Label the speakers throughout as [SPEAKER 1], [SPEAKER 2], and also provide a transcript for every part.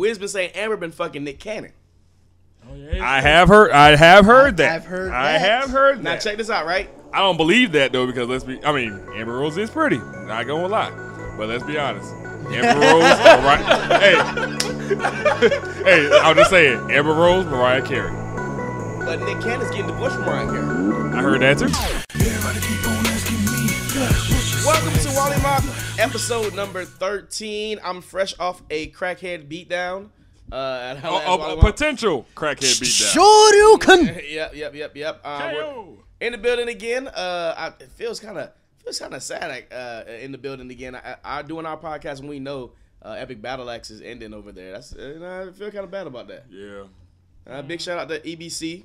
[SPEAKER 1] Wiz been saying Amber been fucking Nick Cannon.
[SPEAKER 2] Oh, yeah.
[SPEAKER 3] I have heard. I have heard that.
[SPEAKER 4] I've heard
[SPEAKER 3] I
[SPEAKER 4] that.
[SPEAKER 3] have heard
[SPEAKER 1] Now check this out, right?
[SPEAKER 3] I don't believe that though because let's be. I mean, Amber Rose is pretty. Not gonna lie, but let's be honest. Amber Rose, Mariah. Hey, hey, I'm just saying. Amber Rose, Mariah Carey.
[SPEAKER 1] But Nick Cannon's getting divorced from Mariah Carey.
[SPEAKER 3] I heard that too.
[SPEAKER 1] Welcome to Wollie Mopped, episode number 13. I'm fresh off a crackhead beatdown. Uh, at our
[SPEAKER 3] A, a- a potential crackhead beatdown.
[SPEAKER 4] Sure you can.
[SPEAKER 1] Yep, yep, yep, yep. Uh, we're
[SPEAKER 3] KO.
[SPEAKER 1] in the building again. Uh, I, it feels kind of feels kind of sad like, uh, in the building again. I, I doing our podcast when we know uh, Epic Battle Axe is ending over there. That's uh, you know, I feel kind of bad about that.
[SPEAKER 3] Yeah.
[SPEAKER 1] Uh, big shout out to EBC.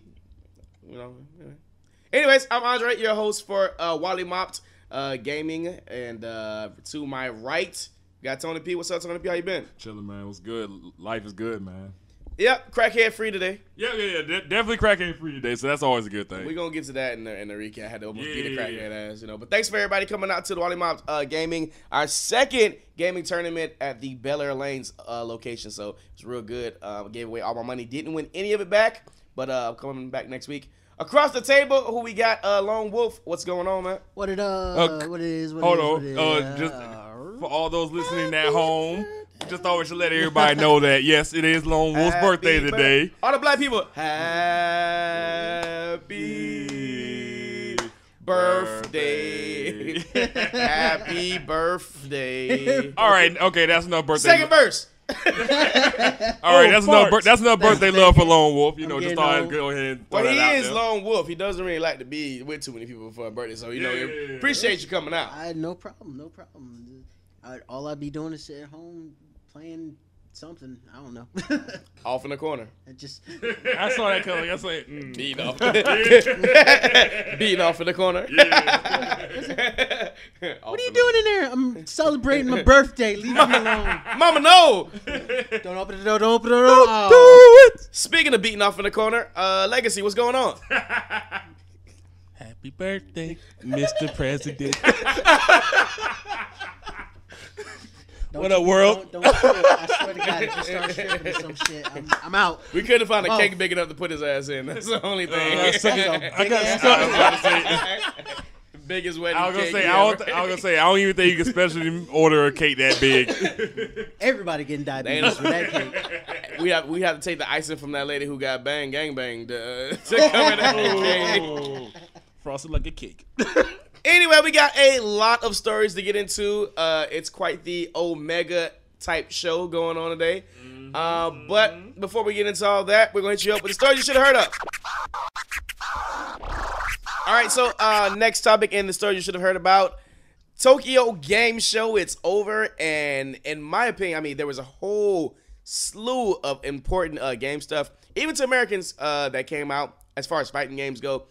[SPEAKER 1] You know. yeah. Anyways, I'm Andre, your host for uh, Wollie Mopped uh, Gaming, and uh, to my right, we got Tony P. What's up, Tony P? How you been?
[SPEAKER 3] Chilling, man. What's good? Life is good, man.
[SPEAKER 1] Yep, crackhead free today.
[SPEAKER 3] Yeah, yeah, yeah. De- definitely crackhead free today, so that's always a good thing.
[SPEAKER 1] We're gonna get to that in the in the recap. I had to almost beat a
[SPEAKER 3] Yeah.
[SPEAKER 1] crackhead ass, you know. But thanks for everybody coming out to the Wollie Mopped uh, Gaming, our second gaming tournament at the Bel Air Lanes uh, location. So it's real good. Uh, gave away all my money, didn't win any of it back, but uh, I'm coming back next week. Across the table, who we got? Uh, Lone Wolf. What's going on, man?
[SPEAKER 4] What it uh,
[SPEAKER 3] Uh,
[SPEAKER 4] what it is? What
[SPEAKER 3] Hold
[SPEAKER 4] it is,
[SPEAKER 3] on.
[SPEAKER 4] what it
[SPEAKER 3] Uh,
[SPEAKER 4] is,
[SPEAKER 3] just
[SPEAKER 4] uh,
[SPEAKER 3] for all those listening at home, just thought we should let everybody know that yes, it is Lone Wolf's
[SPEAKER 1] Happy
[SPEAKER 3] birthday
[SPEAKER 1] bir-
[SPEAKER 3] today.
[SPEAKER 1] All the black people. Happy birthday. Happy birthday.
[SPEAKER 3] All right, okay, that's enough birthday.
[SPEAKER 1] Second verse.
[SPEAKER 3] All right,
[SPEAKER 2] Oh,
[SPEAKER 3] that's enough. bir- That's enough birthday love for Lone Wolf. You know, just
[SPEAKER 4] getting
[SPEAKER 3] thought I'd
[SPEAKER 4] old.
[SPEAKER 3] go ahead and throw
[SPEAKER 1] Well,
[SPEAKER 3] that
[SPEAKER 1] he
[SPEAKER 3] out
[SPEAKER 1] is
[SPEAKER 3] there.
[SPEAKER 1] lone wolf. He doesn't really like to be with too many people for a birthday, so you know,
[SPEAKER 3] Yeah, yeah, yeah.
[SPEAKER 1] appreciate you coming out.
[SPEAKER 4] I had no problem, no problem. I, all I'd be doing is sit at home playing something. I don't know.
[SPEAKER 1] Off in the corner,
[SPEAKER 4] it just
[SPEAKER 2] I saw that coming. I said, mm.
[SPEAKER 1] beating off, beating off in the corner.
[SPEAKER 4] What are you doing in there? I'm celebrating my birthday. Leave me alone.
[SPEAKER 1] Mama? No.
[SPEAKER 4] Don't open the door. Don't open the door. Do Oh.
[SPEAKER 1] Speaking of beating off in the corner, uh, Legacy, what's going on?
[SPEAKER 2] Happy birthday, Mr. President.
[SPEAKER 4] Don't
[SPEAKER 2] What
[SPEAKER 4] you-
[SPEAKER 2] up, world?
[SPEAKER 4] Don't, don't strip. I swear to God, if you start stripping or some shit, I'm, I'm out.
[SPEAKER 1] We couldn't find a
[SPEAKER 4] Oh.
[SPEAKER 1] cake big enough to put his ass in. That's the only thing.
[SPEAKER 2] I got stuck I got stuck.
[SPEAKER 3] I was about to say,
[SPEAKER 1] Biggest wedding
[SPEAKER 3] I was gonna say, I, don't, I was gonna say, I don't even think you can specially order a cake that big.
[SPEAKER 4] Everybody getting diabetes with that cake.
[SPEAKER 1] we have we have to take the icing from that lady who got bang gang banged uh, to cover that cake.
[SPEAKER 2] Frosted like a cake.
[SPEAKER 1] Anyway, we got a lot of stories to get into. Uh, it's quite the Omega type show going on today. Uh, but before we get into all that, we're going to hit you up with the stories you should have heard of. All right, so uh, next topic in the story you should have heard about Tokyo Game Show. It's over, and in my opinion, I mean, there was a whole slew of important uh, game stuff, even to Americans uh, that came out as far as fighting games go.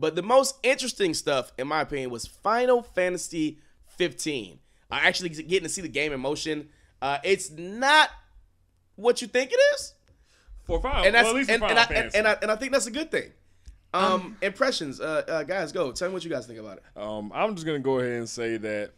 [SPEAKER 1] But the most interesting stuff, in my opinion, was Final Fantasy 15. Uh, actually, getting to see the game in motion. Uh, it's not what you think it is,
[SPEAKER 3] For five,
[SPEAKER 1] and that's
[SPEAKER 3] well, at least
[SPEAKER 1] and,
[SPEAKER 3] for
[SPEAKER 1] and, I, and, and I and I think that's a good thing. Um, impressions, uh, uh, guys, go. Tell me what you guys think about it.
[SPEAKER 3] Um, I'm just gonna go ahead and say that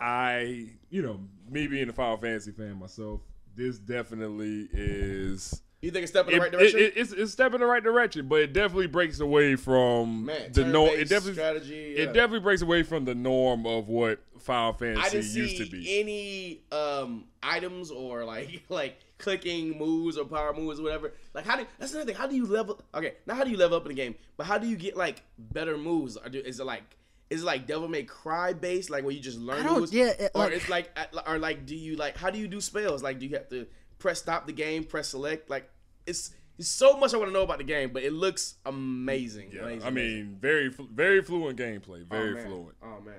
[SPEAKER 3] I, you know, me being a Final Fantasy fan myself, this definitely is.
[SPEAKER 1] You think it's a step in the
[SPEAKER 3] It,
[SPEAKER 1] right direction?
[SPEAKER 3] it- it- it's, it's a step in the right direction, but it definitely breaks away from
[SPEAKER 1] Man,
[SPEAKER 3] the norm. It definitely,
[SPEAKER 1] strategy.
[SPEAKER 3] it definitely breaks away from the norm of what Final
[SPEAKER 1] I
[SPEAKER 3] Fantasy
[SPEAKER 1] didn't
[SPEAKER 3] used to be.
[SPEAKER 1] any um items or like like clicking moves or power moves or whatever. Like how do that's another thing. How do you level? Okay, not how do you level up in the game, but how do you get like better moves? Or do, is it like is it like Devil May Cry based, like where you just learn
[SPEAKER 4] I don't-
[SPEAKER 1] moves?
[SPEAKER 4] yeah, it-
[SPEAKER 1] or
[SPEAKER 4] like-
[SPEAKER 1] it's like uh, or like do you like how do you do spells? Like do you have to press stop the game, press select? Like it's. It's so much I want to know about the game, but it looks amazing.
[SPEAKER 3] Yeah,
[SPEAKER 1] amazing,
[SPEAKER 3] I
[SPEAKER 1] amazing.
[SPEAKER 3] mean, very very fluent gameplay, very
[SPEAKER 1] oh,
[SPEAKER 3] fluent.
[SPEAKER 1] Oh man.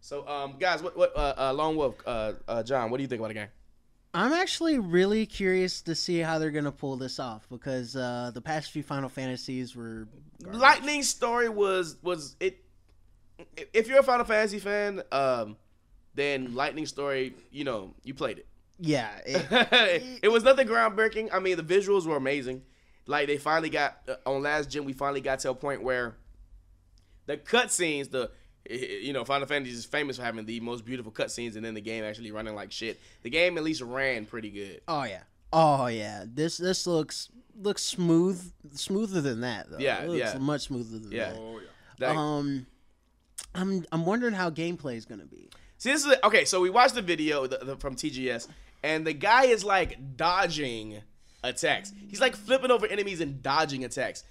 [SPEAKER 1] So um, guys, what what uh, uh Lone Wolf, uh, uh, John, what do you think about the game?
[SPEAKER 4] I'm actually really curious to see how they're gonna pull this off because uh, the past few Final Fantasies were garbage.
[SPEAKER 1] Lightning story was was it. If you're a Final Fantasy fan, um, then Lightning story, you know, you played it.
[SPEAKER 4] Yeah, it,
[SPEAKER 1] it was nothing groundbreaking. I mean, the visuals were amazing. Like they finally got uh, on last gen, we finally got to a point where the cutscenes, the you know, Final Fantasy is famous for having the most beautiful cutscenes, and then the game actually running like shit. The game at least ran pretty good.
[SPEAKER 4] oh yeah, Oh yeah, this this looks looks smooth, smoother than that though.
[SPEAKER 1] Yeah,
[SPEAKER 4] it looks
[SPEAKER 1] yeah.
[SPEAKER 4] much smoother than
[SPEAKER 1] Yeah.
[SPEAKER 4] that.
[SPEAKER 3] Oh yeah.
[SPEAKER 1] That-
[SPEAKER 4] Um, I'm I'm wondering how gameplay is gonna be.
[SPEAKER 1] See, this is okay. So we watched the video the, the, from TGS, and the guy is like dodging attacks. He's like flipping over enemies and dodging attacks,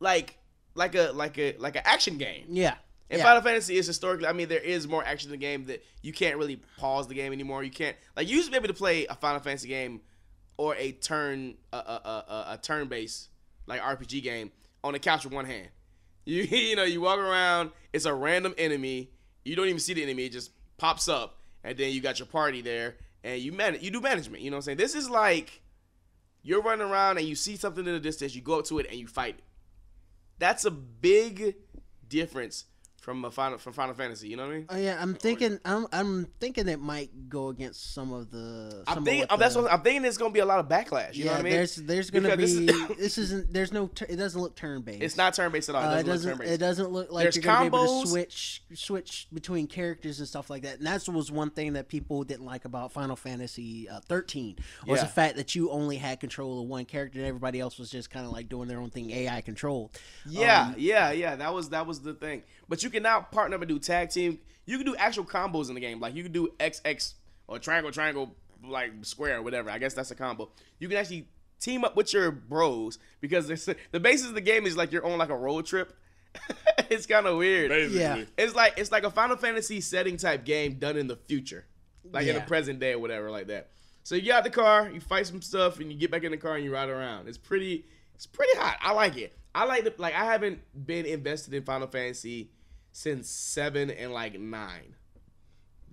[SPEAKER 1] like like a like a like an action game.
[SPEAKER 4] Yeah.
[SPEAKER 1] And
[SPEAKER 4] yeah.
[SPEAKER 1] Final Fantasy is historically, I mean, there is more action in the game that you can't really pause the game anymore. You can't like you used to be able to play a Final Fantasy game or a turn a a, a, a turn based like RPG game on the couch with one hand. You you know you walk around, it's a random enemy. You don't even see the enemy; it just pops up, and then you got your party there, and you manage. You do management. You know what I'm saying? This is like you're running around and you see something in the distance, you go up to it and you fight it. That's a big difference from a final from Final Fantasy. You know what I mean?
[SPEAKER 4] Oh yeah, I'm thinking I'm I'm thinking it might go against some of the.
[SPEAKER 1] I'm thinking
[SPEAKER 4] of what
[SPEAKER 1] I'm, that's
[SPEAKER 4] the-
[SPEAKER 1] what I'm thinking. It's gonna be a lot of backlash. You
[SPEAKER 4] yeah,
[SPEAKER 1] know what I mean?
[SPEAKER 4] there's there's gonna
[SPEAKER 1] Because
[SPEAKER 4] be
[SPEAKER 1] this
[SPEAKER 4] this,
[SPEAKER 1] is-
[SPEAKER 4] isn't there's no it doesn't look turn based.
[SPEAKER 1] It's not turn based at all. It
[SPEAKER 4] Uh,
[SPEAKER 1] doesn't,
[SPEAKER 4] it doesn't.
[SPEAKER 1] look.
[SPEAKER 4] It doesn't look like
[SPEAKER 1] There's
[SPEAKER 4] you're gonna be able to switch switch between characters and stuff like that. And that was one thing that people didn't like about Final Fantasy uh, 13 was
[SPEAKER 1] Yeah.
[SPEAKER 4] the fact that you only had control of one character and everybody else was just kind of like doing their own thing, AI controlled.
[SPEAKER 1] Yeah,
[SPEAKER 4] Um,
[SPEAKER 1] yeah, yeah. That was that was the thing. But you can now partner up and do tag team. You can do actual combos in the game. Like you can do XX or triangle, triangle, like square or whatever. I guess that's a combo. You can actually team up with your bros because the basis of the game is like you're on like a road trip. it's kind of weird.
[SPEAKER 3] Basically.
[SPEAKER 4] Yeah.
[SPEAKER 1] It's like it's like a Final Fantasy setting type game done in the future, like in the present day or whatever, like that. So you get out the car, you fight some stuff, and you get back in the car and you ride around. It's pretty, it's pretty hot. I like it. I like the like. I haven't been invested in Final Fantasy since seven and like nine,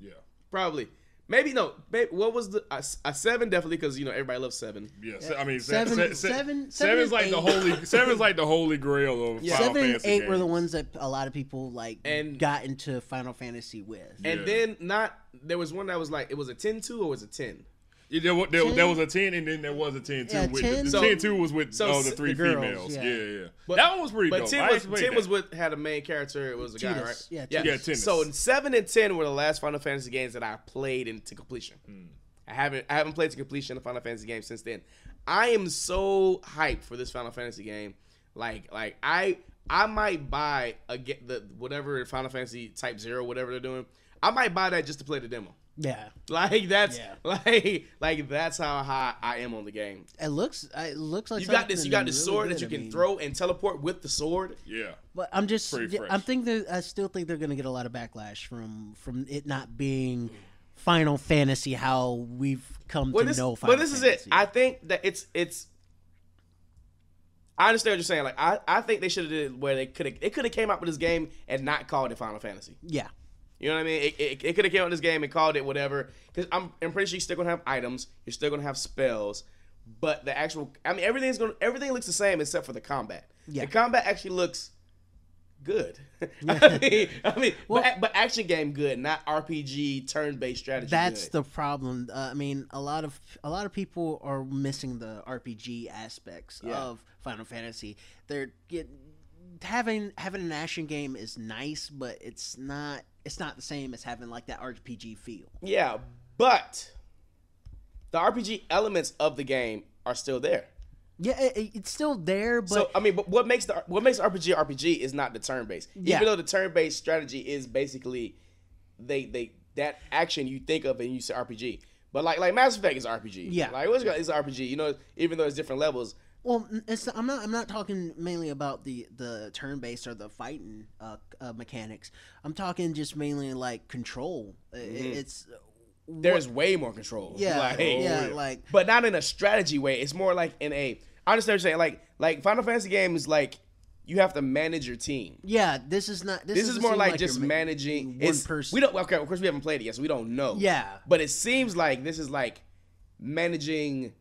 [SPEAKER 3] Yeah.
[SPEAKER 1] probably. Maybe no. Maybe, what was the a, a seven? Definitely because you know everybody loves seven.
[SPEAKER 3] Yeah, se- uh, I mean,
[SPEAKER 4] Seven-
[SPEAKER 3] seven,
[SPEAKER 4] seven-
[SPEAKER 3] seven,
[SPEAKER 4] seven
[SPEAKER 3] seven's like the
[SPEAKER 4] eight.
[SPEAKER 3] holy, seven's like the holy grail of
[SPEAKER 1] Yeah.
[SPEAKER 3] Final
[SPEAKER 4] Seven,
[SPEAKER 3] Fantasy
[SPEAKER 4] eight were the ones that a lot of people like
[SPEAKER 1] And-
[SPEAKER 4] got into Final Fantasy with.
[SPEAKER 1] And
[SPEAKER 3] Yeah.
[SPEAKER 1] then not there was one that was like it was a 10-2 or was it ten?
[SPEAKER 3] Yeah, there, there, there was a ten, and then there was a ten two.
[SPEAKER 4] Yeah,
[SPEAKER 3] with
[SPEAKER 4] 10.
[SPEAKER 3] the,
[SPEAKER 1] So-
[SPEAKER 3] ten two was with
[SPEAKER 1] so
[SPEAKER 3] oh, the three
[SPEAKER 4] the girls,
[SPEAKER 3] females.
[SPEAKER 4] yeah.
[SPEAKER 3] Yeah, yeah.
[SPEAKER 1] But-
[SPEAKER 3] that one was pretty
[SPEAKER 1] But
[SPEAKER 3] dope.
[SPEAKER 1] ten was
[SPEAKER 3] enjoyed
[SPEAKER 1] ten was what had a main character. It was a guy, right?
[SPEAKER 4] Yeah,
[SPEAKER 1] yeah.
[SPEAKER 3] Yeah, Tidus.
[SPEAKER 1] So seven and ten were the last Final Fantasy games that I played into completion. Hmm. I haven't I haven't played to completion a Final Fantasy game since then. I am so hyped for this Final Fantasy game. Like like I I might buy a get the whatever Final Fantasy Type Zero whatever they're doing. I might buy that just to play the demo.
[SPEAKER 4] Yeah,
[SPEAKER 1] Like that's
[SPEAKER 4] Yeah.
[SPEAKER 1] like like that's how high I am on the game.
[SPEAKER 4] it looks it looks like
[SPEAKER 1] You got this. You got
[SPEAKER 4] something
[SPEAKER 1] this
[SPEAKER 4] really
[SPEAKER 1] sword
[SPEAKER 4] good,
[SPEAKER 1] that you
[SPEAKER 4] I
[SPEAKER 1] can
[SPEAKER 4] mean.
[SPEAKER 1] throw and teleport with the sword.
[SPEAKER 3] Yeah,
[SPEAKER 4] But I'm just, yeah. I'm thinking that I still think they're gonna get a lot of backlash from from it not being Final Fantasy how we've come
[SPEAKER 1] Well,
[SPEAKER 4] to
[SPEAKER 1] this,
[SPEAKER 4] know Final
[SPEAKER 1] but this is it. I think that it's it's. I understand what you're saying. Like I, I think they should have did where they could have it could have came out with this game and not called it Final Fantasy.
[SPEAKER 4] yeah,
[SPEAKER 1] You know what I mean? It, it, it could have came out this game and called it whatever. Because I'm I'm pretty sure you're still gonna have items. You're still gonna have spells. But the actual, I mean, everything's gonna everything looks the same except for the combat.
[SPEAKER 4] Yeah.
[SPEAKER 1] The combat actually looks good. I mean, I mean
[SPEAKER 4] Well-
[SPEAKER 1] but, but action game good, not RPG turn based strategy.
[SPEAKER 4] that's
[SPEAKER 1] good.
[SPEAKER 4] the problem. Uh, I mean, a lot of a lot of people are missing the RPG aspects
[SPEAKER 1] Yeah.
[SPEAKER 4] of Final Fantasy. They're get, having having an action game is nice, but it's not it's not the same as having like that RPG feel.
[SPEAKER 1] Yeah, but the RPG elements of the game are still there.
[SPEAKER 4] Yeah, it, it's still there, but
[SPEAKER 1] so I mean, but what makes the what makes RPG RPG is not the turn based.
[SPEAKER 4] Yeah.
[SPEAKER 1] Even though the turn based strategy is basically they they that action you think of and you say RPG. But like like Mass Effect is RPG.
[SPEAKER 4] Yeah.
[SPEAKER 1] Like what's it's RPG. You know, even though it's different levels.
[SPEAKER 4] Well, it's, I'm not. I'm not talking mainly about the the turn based or the fighting uh, uh, mechanics. I'm talking just mainly like control. It- It's
[SPEAKER 1] There's way more control.
[SPEAKER 4] yeah,
[SPEAKER 1] Like,
[SPEAKER 4] yeah, like
[SPEAKER 1] but not in a strategy way. It's more like in a. I understand what you're saying. Like like Final Fantasy games, like you have to manage your team.
[SPEAKER 4] yeah. This is not. This,
[SPEAKER 1] This is more
[SPEAKER 4] seem
[SPEAKER 1] like, just managing
[SPEAKER 4] one
[SPEAKER 1] it's,
[SPEAKER 4] person.
[SPEAKER 1] We don't. Okay, of course we haven't played it yet, so we don't know.
[SPEAKER 4] Yeah.
[SPEAKER 1] But it seems like this is like managing,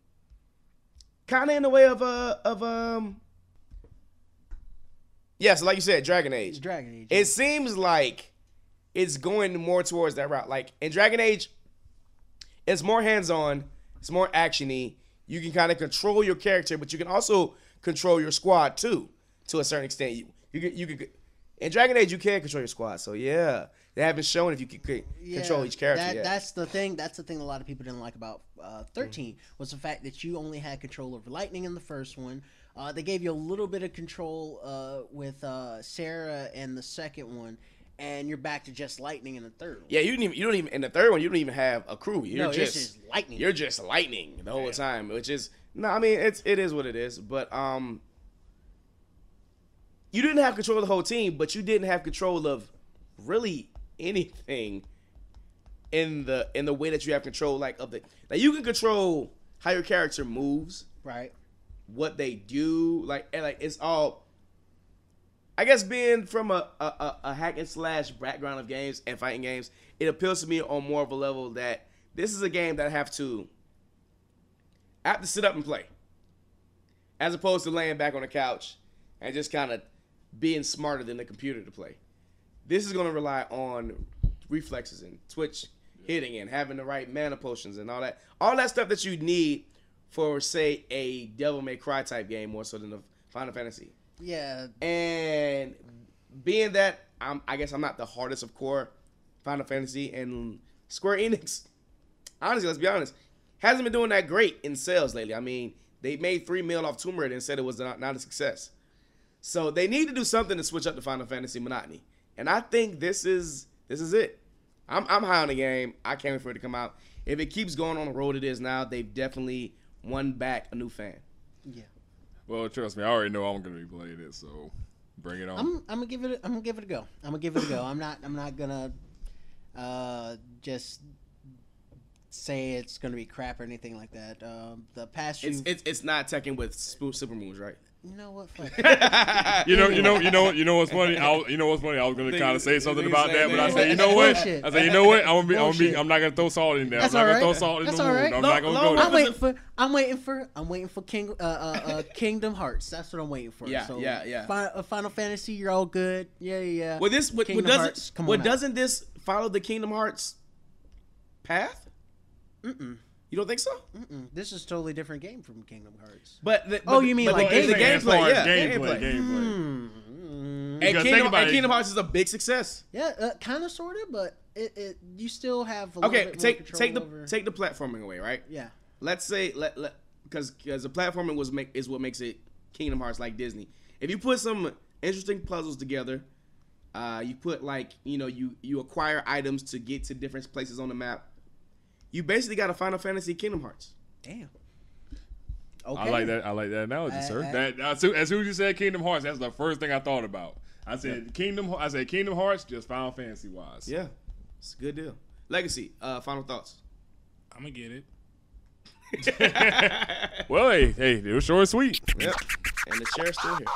[SPEAKER 1] kind of in the way of a of um. Yeah, so like you said, Dragon Age.
[SPEAKER 4] Dragon Age.
[SPEAKER 1] It seems like it's going more towards that route. Like in Dragon Age, it's more hands on, it's more actiony. You can kind of control your character, but you can also control your squad too, to a certain extent. You you can, you can In Dragon Age, you can control your squad. So yeah, they haven't shown if you can c-
[SPEAKER 4] Yeah,
[SPEAKER 1] control each character.
[SPEAKER 4] That,
[SPEAKER 1] yet.
[SPEAKER 4] That's the thing. That's the thing. A lot of people didn't like about uh, 13 was the fact that you only had control over lightning in the first one. Uh, they gave you a little bit of control uh, with uh, Serah in the second one, and you're back to just lightning in the third one.
[SPEAKER 1] yeah, you didn't even you don't even in the third one you don't even have a crew. You're
[SPEAKER 4] no,
[SPEAKER 1] just,
[SPEAKER 4] it's just lightning.
[SPEAKER 1] you're just lightning the whole time, which is no. I mean, it's it is what it is. But um, you didn't have control of the whole team, but you didn't have control of really anything in the in the way that you have control like of the like you can control how your character moves
[SPEAKER 4] right.
[SPEAKER 1] what they do, like and like it's all. I guess being from a, a, a, a hack and slash background of games and fighting games, it appeals to me on more of a level that this is a game that I have to I have to sit up and play. As opposed to laying back on the couch and just kind of being smarter than the computer to play. This is gonna rely on reflexes and twitch hitting and having the right mana potions and all that. All that stuff that you need for say a Devil May Cry type game more so than the Final Fantasy.
[SPEAKER 4] Yeah.
[SPEAKER 1] And being that I'm, I guess I'm not the hardest of core Final Fantasy and Square Enix. Honestly, let's be honest, hasn't been doing that great in sales lately. I mean, they made three mil off Tomb Raider and said it was not, not a success. So they need to do something to switch up the Final Fantasy monotony. And I think this is this is it. I'm, I'm high on the game. I can't wait for it to come out. If it keeps going on the road it is now, they've definitely won back a new fan.
[SPEAKER 4] Yeah.
[SPEAKER 3] Well, trust me, I already know I'm gonna be playing it, so bring it on.
[SPEAKER 4] I'm I'm gonna give it. I'm gonna give it a go. I'm gonna give it a go. I'm not. I'm not gonna uh, just say it's gonna be crap or anything like that. Um, the past few,
[SPEAKER 1] It's it's, it's not Tekken with Super Moons, right?
[SPEAKER 4] You know what? Fuck.
[SPEAKER 3] You know, you know, you know, you know what's funny? I, was- you know what's funny? I was gonna kind of say something about
[SPEAKER 1] it's
[SPEAKER 3] that, but I
[SPEAKER 1] that.
[SPEAKER 3] said, you know what?
[SPEAKER 4] bullshit.
[SPEAKER 3] I said, you know what? I'm gonna be, I'm gonna be, I'm not gonna throw salt in there.
[SPEAKER 4] That's
[SPEAKER 3] I'm not gonna throw salt in
[SPEAKER 4] That's
[SPEAKER 3] the
[SPEAKER 4] all
[SPEAKER 3] wound.
[SPEAKER 4] right.
[SPEAKER 3] I'm
[SPEAKER 1] No,
[SPEAKER 3] not gonna go.
[SPEAKER 1] no.
[SPEAKER 4] I'm waiting for. I'm waiting for. I'm waiting for King. Uh, uh, uh, Kingdom Hearts. That's what I'm waiting for.
[SPEAKER 1] Yeah,
[SPEAKER 4] so
[SPEAKER 1] yeah, yeah.
[SPEAKER 4] Final, uh, Final Fantasy, you're all good. Yeah, yeah. yeah.
[SPEAKER 1] Well, this what, what doesn't
[SPEAKER 4] Hearts, come
[SPEAKER 1] what
[SPEAKER 4] on
[SPEAKER 1] doesn't this follow the Kingdom Hearts path?
[SPEAKER 4] Mm-mm,
[SPEAKER 1] You don't think so?
[SPEAKER 4] mm-mm. This is a totally different game from Kingdom Hearts.
[SPEAKER 1] But, the,
[SPEAKER 4] Oh,
[SPEAKER 1] but
[SPEAKER 4] you mean
[SPEAKER 1] but
[SPEAKER 4] like
[SPEAKER 1] the,
[SPEAKER 3] Well,
[SPEAKER 1] the
[SPEAKER 3] it's
[SPEAKER 1] gameplay? Yeah,
[SPEAKER 3] gameplay,
[SPEAKER 1] gameplay.
[SPEAKER 3] gameplay.
[SPEAKER 4] Mm,
[SPEAKER 1] And
[SPEAKER 3] Because think
[SPEAKER 1] Kingdom, and. Kingdom Hearts is a big success.
[SPEAKER 4] Yeah, uh, kind of, sort of, but it, it you still have a
[SPEAKER 1] Okay,
[SPEAKER 4] bit
[SPEAKER 1] take
[SPEAKER 4] more
[SPEAKER 1] take the
[SPEAKER 4] over...
[SPEAKER 1] take the platforming away, right?
[SPEAKER 4] yeah.
[SPEAKER 1] Let's say let let because because the platforming was make is what makes it Kingdom Hearts like Disney. If you put some interesting puzzles together, uh, you put like you know you you acquire items to get to different places on the map. You basically got a Final Fantasy Kingdom Hearts.
[SPEAKER 4] Damn. Okay.
[SPEAKER 3] I like that. I like that analogy,
[SPEAKER 4] Uh,
[SPEAKER 3] sir.
[SPEAKER 4] uh,
[SPEAKER 3] that as soon, as soon as you said Kingdom Hearts, that's the first thing I thought about. I said Kingdom. I said Kingdom Hearts, just Final Fantasy wise.
[SPEAKER 1] Yeah, it's a good deal. Legacy. Uh, final thoughts.
[SPEAKER 2] I'm gonna get it.
[SPEAKER 3] Well, hey, hey, it was short and sweet.
[SPEAKER 1] Yep. And the chair's still here.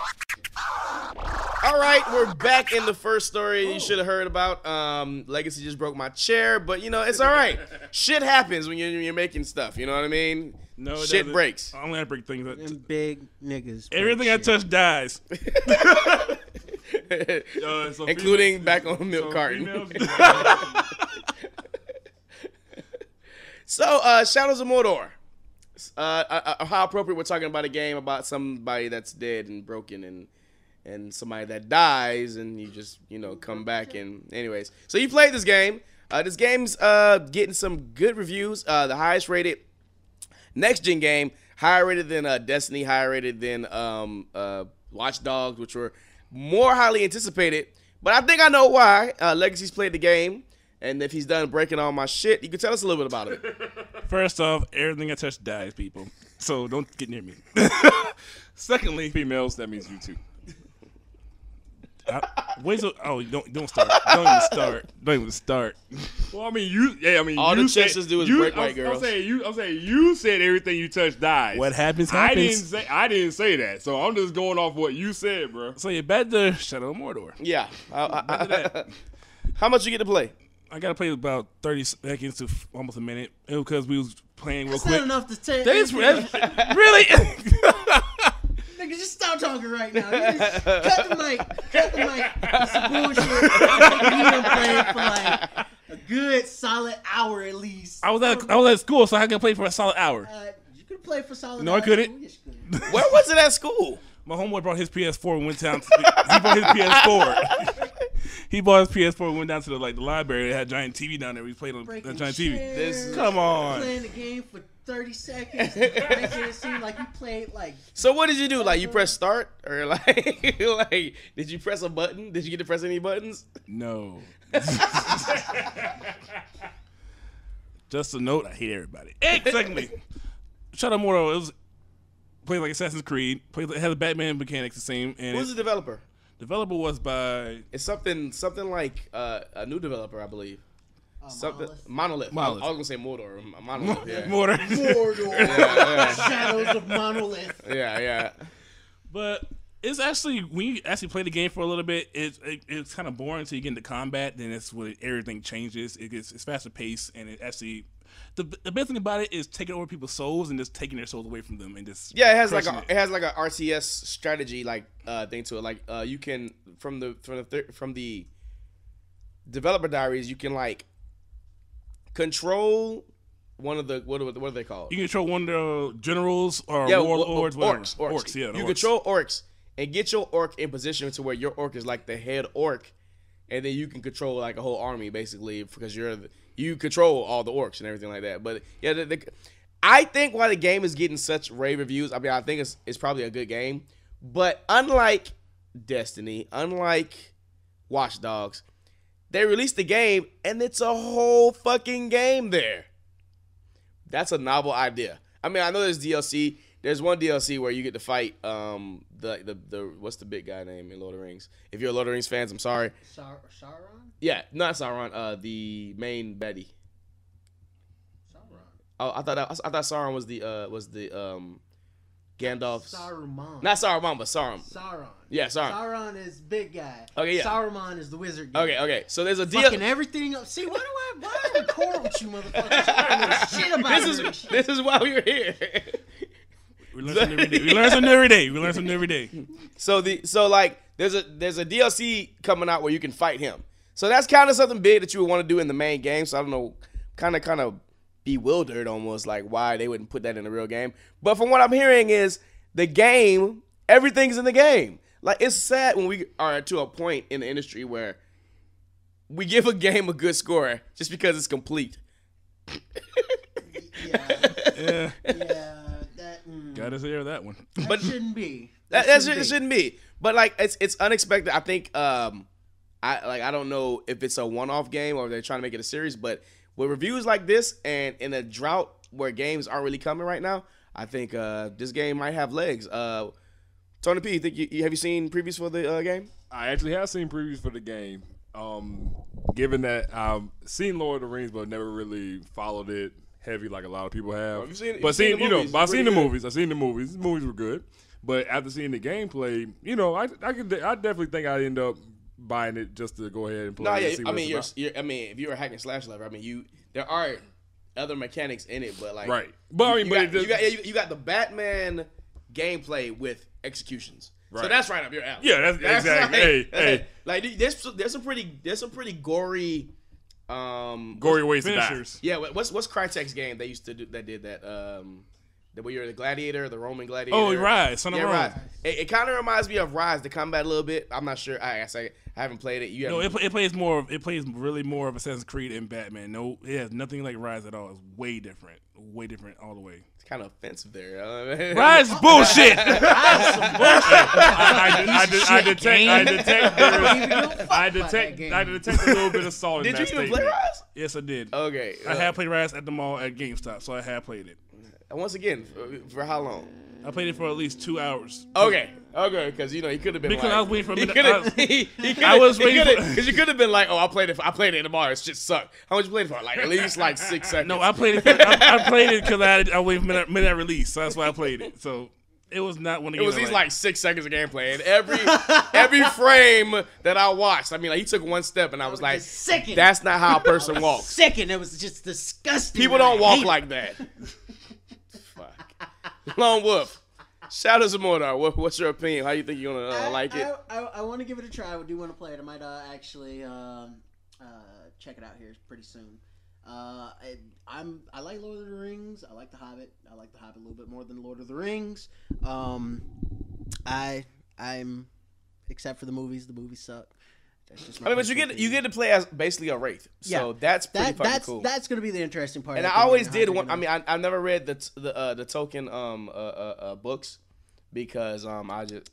[SPEAKER 1] All right, we're back in the first story you should have heard about. Um, Legacy just broke my chair, but you know it's all right. Shit happens when you're, you're making stuff. You know what I mean?
[SPEAKER 2] No, it
[SPEAKER 1] shit
[SPEAKER 2] doesn't.
[SPEAKER 1] breaks.
[SPEAKER 2] I only have to break things.
[SPEAKER 4] Them
[SPEAKER 2] That,
[SPEAKER 4] big niggas.
[SPEAKER 2] everything I
[SPEAKER 4] shit.
[SPEAKER 2] touch dies. Uh, so
[SPEAKER 1] Including
[SPEAKER 2] females-
[SPEAKER 1] back on the milk
[SPEAKER 2] so
[SPEAKER 1] carton. So, uh, Shadows of Mordor. Uh, uh, uh, how appropriate we're talking about a game about somebody that's dead and broken and and somebody that dies and you just you know come back and anyways. So you played this game. Uh, this game's uh, getting some good reviews. Uh, the highest rated next gen game, higher rated than uh, Destiny, higher rated than um, uh, Watch Dogs, which were more highly anticipated. But I think I know why. Legacy's played the game, and if he's done breaking all my shit, you can tell us a little bit about it.
[SPEAKER 2] First off, everything I touch dies, people. So don't get near me. Secondly,
[SPEAKER 3] Females, that means you too.
[SPEAKER 2] I, wait till oh don't don't start. Don't even start. Don't even start.
[SPEAKER 3] Well, I mean, you. Yeah, I mean,
[SPEAKER 1] All
[SPEAKER 3] you
[SPEAKER 1] the
[SPEAKER 3] said,
[SPEAKER 1] do is
[SPEAKER 3] you,
[SPEAKER 1] break
[SPEAKER 3] I'm,
[SPEAKER 1] white
[SPEAKER 3] I'm saying you. I'm saying you said everything you touch dies.
[SPEAKER 2] What happens
[SPEAKER 3] I didn't say. I didn't say that. So I'm just going off what you said, bro.
[SPEAKER 2] So you're back to Shadow of Mordor.
[SPEAKER 1] Yeah. I- I-
[SPEAKER 2] Back
[SPEAKER 1] how much you get to play?
[SPEAKER 2] I gotta play about 30 seconds to f- almost a minute because we was playing real
[SPEAKER 4] That's
[SPEAKER 2] quick.
[SPEAKER 4] not enough to say.
[SPEAKER 2] That's, that's really.
[SPEAKER 4] Nigga, just stop talking right now. Just cut the mic. Cut the mic. It's some bullshit. you done played for like a good solid hour at least.
[SPEAKER 2] I was at I was at school, so I could play for a solid hour.
[SPEAKER 4] Uh, you could play for solid.
[SPEAKER 2] No, I couldn't.
[SPEAKER 4] Yes, could.
[SPEAKER 1] Where was it at school?
[SPEAKER 2] My homeboy brought his PS4 and went down. To, he brought his PS4. He bought his PS4, went down to the like the library. They had giant TV down there. We played on
[SPEAKER 4] Breaking
[SPEAKER 2] the giant TV.
[SPEAKER 4] chairs,
[SPEAKER 1] This-
[SPEAKER 2] Come on.
[SPEAKER 4] Playing the game for 30 seconds, making it seem like you played like
[SPEAKER 1] So what did you do? Like you uh, press start or like like did you press a button? Did you get to press any buttons?
[SPEAKER 2] No. Just a note, I hate everybody. Exactly. Shout out Moro. It was played like Assassin's Creed. Played it had the Batman mechanics the same, and
[SPEAKER 1] Who's
[SPEAKER 2] it,
[SPEAKER 1] the developer?
[SPEAKER 2] Developer was by
[SPEAKER 1] It's something something like uh, a new developer, I believe.
[SPEAKER 4] uh,
[SPEAKER 1] Something
[SPEAKER 4] monolith.
[SPEAKER 1] monolith.
[SPEAKER 2] Monolith.
[SPEAKER 1] I, I was gonna say Mordor. M- Monolith. Yeah.
[SPEAKER 2] Mortal.
[SPEAKER 4] Mordor. Shadows of Monolith.
[SPEAKER 1] yeah, yeah.
[SPEAKER 2] But it's actually when you actually play the game for a little bit, it's it, it's kind of boring until you get into combat. Then it's when everything changes. It gets it's faster paced, and it actually the the best thing about it is taking over people's souls and just taking their souls away from them and just
[SPEAKER 1] Yeah, it has like a
[SPEAKER 2] crushing
[SPEAKER 1] it. has like a RTS strategy like uh thing to it. Like uh you can from the from the thir- from the developer diaries you can like control one of the what are, what are they called?
[SPEAKER 2] You can control one of the generals or
[SPEAKER 1] yeah,
[SPEAKER 2] warlords,
[SPEAKER 1] wa- wa- orcs, orcs.
[SPEAKER 2] orcs, yeah.
[SPEAKER 1] you
[SPEAKER 2] orcs.
[SPEAKER 1] control orcs and get your orc in position to where your orc is like the head orc, and then you can control like a whole army basically because you're the, you control all the orcs and everything like that. But yeah, the, the, I think why the game is getting such rave reviews. I mean, I think it's it's probably a good game, but unlike Destiny, unlike Watch Dogs, they released the game and it's a whole fucking game there. That's a novel idea. I mean, I know there's DLC. There's one DLC where you get to fight um the the, the what's the big guy name in Lord of the Rings. If you're a Lord of the Rings fans, I'm sorry.
[SPEAKER 4] Sar- Sauron?
[SPEAKER 1] Yeah, not Sauron. Uh, the main Betty.
[SPEAKER 4] Sauron.
[SPEAKER 1] Oh, I thought that, I thought Sauron was the uh was the um Gandalf's
[SPEAKER 4] Saruman.
[SPEAKER 1] not Sauron but Sauron.
[SPEAKER 4] Sauron.
[SPEAKER 1] Yeah, Sauron.
[SPEAKER 4] Sauron is big guy.
[SPEAKER 1] Okay, yeah.
[SPEAKER 4] Saruman is the wizard guy.
[SPEAKER 1] Okay, okay. So there's a
[SPEAKER 4] Fucking
[SPEAKER 1] DLC.
[SPEAKER 4] everything up. See, why do I why do I record with you? I know shit about
[SPEAKER 1] This
[SPEAKER 4] this
[SPEAKER 1] is this is why we're here.
[SPEAKER 2] We learn something every day. We learn something every day. We learn something every day.
[SPEAKER 1] So the so like there's a there's a DLC coming out where you can fight him. So that's kind of something big that you would want to do in the main game. So I don't know, kind of kind of bewildered almost like why they wouldn't put that in the real game. But from what I'm hearing is the game, everything's in the game. Like it's sad when we are to a point in the industry where we give a game a good score just because it's complete.
[SPEAKER 4] Yeah,
[SPEAKER 2] Yeah,
[SPEAKER 4] yeah. That, mm,
[SPEAKER 2] gotta hear that one.
[SPEAKER 4] that
[SPEAKER 1] but-
[SPEAKER 4] shouldn't be.
[SPEAKER 1] That, that
[SPEAKER 4] shouldn't
[SPEAKER 1] should, it shouldn't be. But like it's it's unexpected. I think um I like I don't know if it's a one off game or they're trying to make it a series, but with reviews like this and in a drought where games aren't really coming right now, I think uh this game might have legs. Uh Tony P, you think you, you have you seen previews for the uh, game?
[SPEAKER 3] I actually have seen previews for the game. Um, given that I've seen Lord of the Rings, but never really followed it heavy like a lot of people have.
[SPEAKER 1] Seen-
[SPEAKER 3] but
[SPEAKER 1] seen
[SPEAKER 3] seen, you know, but I've seen the
[SPEAKER 1] good.
[SPEAKER 3] movies. I've seen the movies. The movies were good, but after seeing the gameplay, you know, I I could I definitely think I'd end up buying it just to go ahead and play.
[SPEAKER 1] No,
[SPEAKER 3] it
[SPEAKER 1] yeah. I mean, you're, you're I mean, if you're a hack and slash lover, I mean, you there are other mechanics in it, but like
[SPEAKER 3] right. But I mean,
[SPEAKER 1] you,
[SPEAKER 3] but
[SPEAKER 1] got,
[SPEAKER 3] just,
[SPEAKER 1] you got you, you got the Batman gameplay with executions.
[SPEAKER 3] Right.
[SPEAKER 1] So that's right up your alley.
[SPEAKER 3] Yeah, that's- exactly. Hey, hey.
[SPEAKER 1] Like there's there's some pretty there's some pretty gory um
[SPEAKER 3] gory ways.
[SPEAKER 2] Finishers.
[SPEAKER 1] Yeah, what's what's Crytek's game they used to do that did that um the where you're the gladiator, the Roman gladiator.
[SPEAKER 2] Oh, Ryse, Son of
[SPEAKER 1] yeah,
[SPEAKER 2] Rome.
[SPEAKER 1] Ryse. It, it kind of reminds me of Ryse, the combat a little bit. I'm not sure. I guess I, I haven't played it. You
[SPEAKER 2] No, it, it plays more. of- It plays really more of Assassin's Creed and Batman. No, it has nothing like Ryse at all. It's way different. Way different all the way.
[SPEAKER 1] it's kind of offensive there. Uh,
[SPEAKER 2] Ryse is bullshit.
[SPEAKER 3] I, I, I, de- I detect. I detect.
[SPEAKER 4] I don't
[SPEAKER 3] There's,
[SPEAKER 4] a
[SPEAKER 3] I detect. I detect a little bit of salt in
[SPEAKER 1] Did you even
[SPEAKER 3] statement.
[SPEAKER 1] play Ryse?
[SPEAKER 2] yes, I did.
[SPEAKER 1] Okay.
[SPEAKER 2] I
[SPEAKER 1] uh,
[SPEAKER 2] have played Rise at the mall at GameStop, so I have played it.
[SPEAKER 1] Once again for, for how long?
[SPEAKER 2] I played it for at least two hours.
[SPEAKER 1] Okay, okay, because you know he could have been
[SPEAKER 2] Because
[SPEAKER 1] like,
[SPEAKER 2] I was waiting for a
[SPEAKER 1] he
[SPEAKER 2] minute-
[SPEAKER 1] coulda-
[SPEAKER 2] I-
[SPEAKER 1] he, he coulda-
[SPEAKER 2] I was waiting
[SPEAKER 1] coulda- because you could have been like, oh, I played it. For, I played it tomorrow. It just sucked. How much you played it for? Like at least like six seconds.
[SPEAKER 2] No, I played it. For, I, I played it because I, I waited for minute, minute release, so that's why I played it. So it was not one of
[SPEAKER 1] It was these like six seconds of gameplay, and every every frame that I watched, I mean, like he took one step, and I was like,
[SPEAKER 4] just second.
[SPEAKER 1] "That's not how a person walks.
[SPEAKER 4] Second, it was just disgusting.
[SPEAKER 1] People don't walk like that." Lone Wolf, Shadows of Mordor. What, what's your opinion? How you think you're gonna uh,
[SPEAKER 4] I,
[SPEAKER 1] like it?
[SPEAKER 4] I, I, I want to give it a try. I do want to play it. I might uh, actually um, uh, check it out here pretty soon. Uh, I, I'm I like Lord of the Rings. I like The Hobbit. I like The Hobbit a little bit more than Lord of the Rings. Um, I I'm except for the movies. The movies suck. That's just my
[SPEAKER 1] I mean, but you get you get to play as basically a wraith, so
[SPEAKER 4] Yeah.
[SPEAKER 1] that's pretty
[SPEAKER 4] that.
[SPEAKER 1] fucking
[SPEAKER 4] That's
[SPEAKER 1] cool.
[SPEAKER 4] that's gonna be the interesting part.
[SPEAKER 1] and I always did want. I mean, I I never read the t- the uh, the Tolkien um uh, uh, uh books because um I just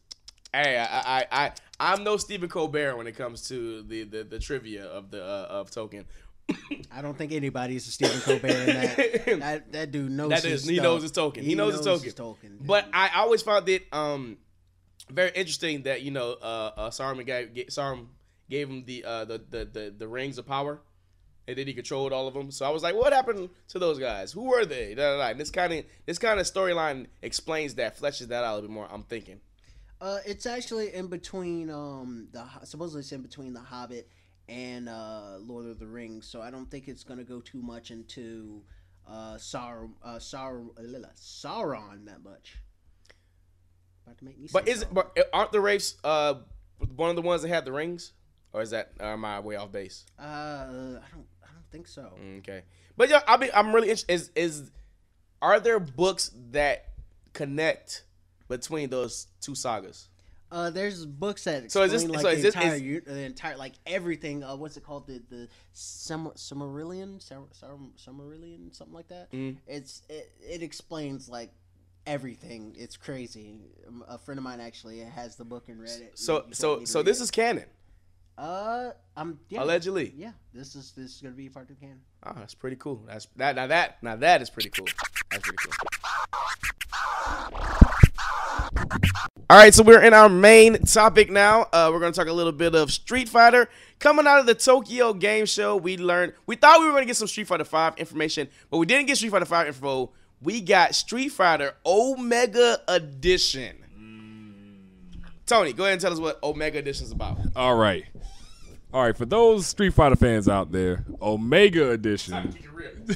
[SPEAKER 1] hey I I I I'm no Stephen Colbert when it comes to the the, the trivia of the uh, of Tolkien.
[SPEAKER 4] I don't think anybody's a Stephen Colbert in that. that, that dude knows
[SPEAKER 1] That
[SPEAKER 4] his
[SPEAKER 1] he
[SPEAKER 4] stuff.
[SPEAKER 1] knows his Tolkien. He, knows, his Tolkien.
[SPEAKER 4] Tolkien.
[SPEAKER 1] But I always found it um very interesting that you know uh, uh Saruman gave, gave Saruman gave him the uh the, the the the rings of power. And then he controlled all of them. So I was like, "What happened to those guys? Who were they?" Da, da, da. And this kind of this kind of storyline explains that, fleshes that out a little bit more. I'm thinking.
[SPEAKER 4] Uh, it's actually in between. Um, the supposedly it's in between the Hobbit and uh, Lord of the Rings. So I don't think it's gonna go too much into uh, Sar, uh, Sar, uh, Sauron that much. About to make me.
[SPEAKER 1] But is
[SPEAKER 4] Sauron.
[SPEAKER 1] but aren't the wraiths uh one of the ones that had the rings, or is that am I way off base?
[SPEAKER 4] Uh, I don't. I don't think so.
[SPEAKER 1] Okay, but yeah, I be I'm really interested. Is is are there books that connect between those two sagas?
[SPEAKER 4] Uh, there's books that
[SPEAKER 1] So is this-
[SPEAKER 4] like
[SPEAKER 1] so
[SPEAKER 4] the
[SPEAKER 1] is this-
[SPEAKER 4] entire,
[SPEAKER 1] is-
[SPEAKER 4] u- the entire like everything. Uh, what's it called? The the Sum- Summarillion, Sum- Sum- something like that.
[SPEAKER 1] Mm.
[SPEAKER 4] It's it, it explains like everything. It's crazy. A friend of mine actually has the book and read it.
[SPEAKER 1] So so so this
[SPEAKER 4] it.
[SPEAKER 1] is canon
[SPEAKER 4] uh I'm yeah,
[SPEAKER 1] allegedly.
[SPEAKER 4] yeah. This is this is gonna be part of canon.
[SPEAKER 1] Oh, that's pretty cool. That's that now that now that is pretty cool. That's pretty cool. All right, so we're in our main topic now. Uh, we're gonna talk a little bit of Street Fighter. Coming out of the Tokyo Game Show, we learned we thought we were gonna get some Street Fighter Five information, but we didn't get Street Fighter Five info. We got Street Fighter Omega Edition. Tony, go ahead and tell us what Omega Edition is about.
[SPEAKER 3] All right. All right, for those Street Fighter fans out there, Omega Edition.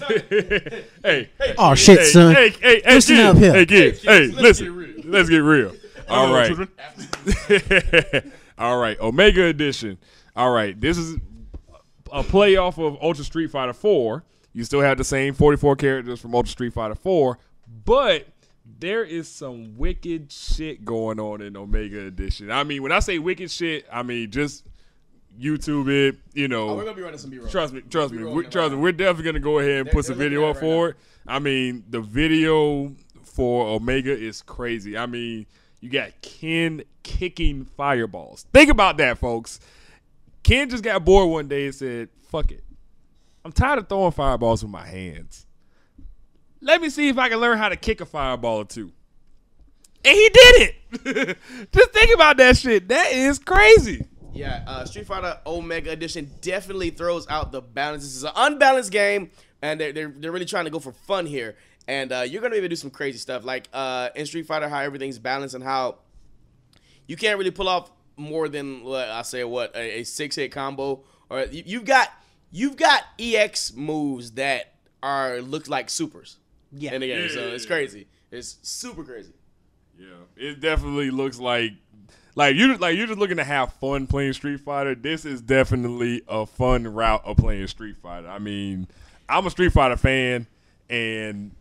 [SPEAKER 3] hey,
[SPEAKER 4] Oh shit,
[SPEAKER 3] hey,
[SPEAKER 4] son.
[SPEAKER 3] hey, hey, hey,
[SPEAKER 4] Listen
[SPEAKER 3] kid,
[SPEAKER 4] up here.
[SPEAKER 3] hey, kid, hey,
[SPEAKER 2] let's
[SPEAKER 3] listen,
[SPEAKER 2] get real.
[SPEAKER 3] let's get real. All
[SPEAKER 2] Hello,
[SPEAKER 3] right,
[SPEAKER 2] children.
[SPEAKER 3] all right, Omega Edition. All right, this is a play off of Ultra Street Fighter 4. You still have the same 44 characters from Ultra Street Fighter 4, but there is some wicked shit going on in Omega Edition. I mean, when I say wicked shit, I mean just YouTube it, you know.
[SPEAKER 1] Oh, we're gonna be running some B-roll.
[SPEAKER 3] Trust me, trust me,
[SPEAKER 1] rolling
[SPEAKER 3] we, trust me. We're definitely gonna go ahead and
[SPEAKER 1] They're-
[SPEAKER 3] put some video up
[SPEAKER 1] right
[SPEAKER 3] for it. I mean, the video for Omega is crazy. I mean, you got Ken kicking fireballs. Think about that, folks. Ken just got bored one day and said, "Fuck it, I'm tired of throwing fireballs with my hands. Let me see if I can learn how to kick a fireball or two. And he did it. just think about that shit. That is crazy.
[SPEAKER 1] Yeah, uh, Street Fighter Omega Edition definitely throws out the balance. This is an unbalanced game, and they're, they're, they're really trying to go for fun here. And uh, you're gonna be able to do some crazy stuff, like uh, in Street Fighter, how everything's balanced and how you can't really pull off more than what I say what a, a six hit combo, or you, you've got you've got EX moves that are look like supers
[SPEAKER 4] Yeah.
[SPEAKER 1] in the game. So
[SPEAKER 3] Yeah.
[SPEAKER 1] it's crazy. It's super crazy.
[SPEAKER 3] Yeah, it definitely looks like like you like you're just looking to have fun playing Street Fighter. This is definitely a fun route of playing Street Fighter. I mean, I'm a Street Fighter fan, and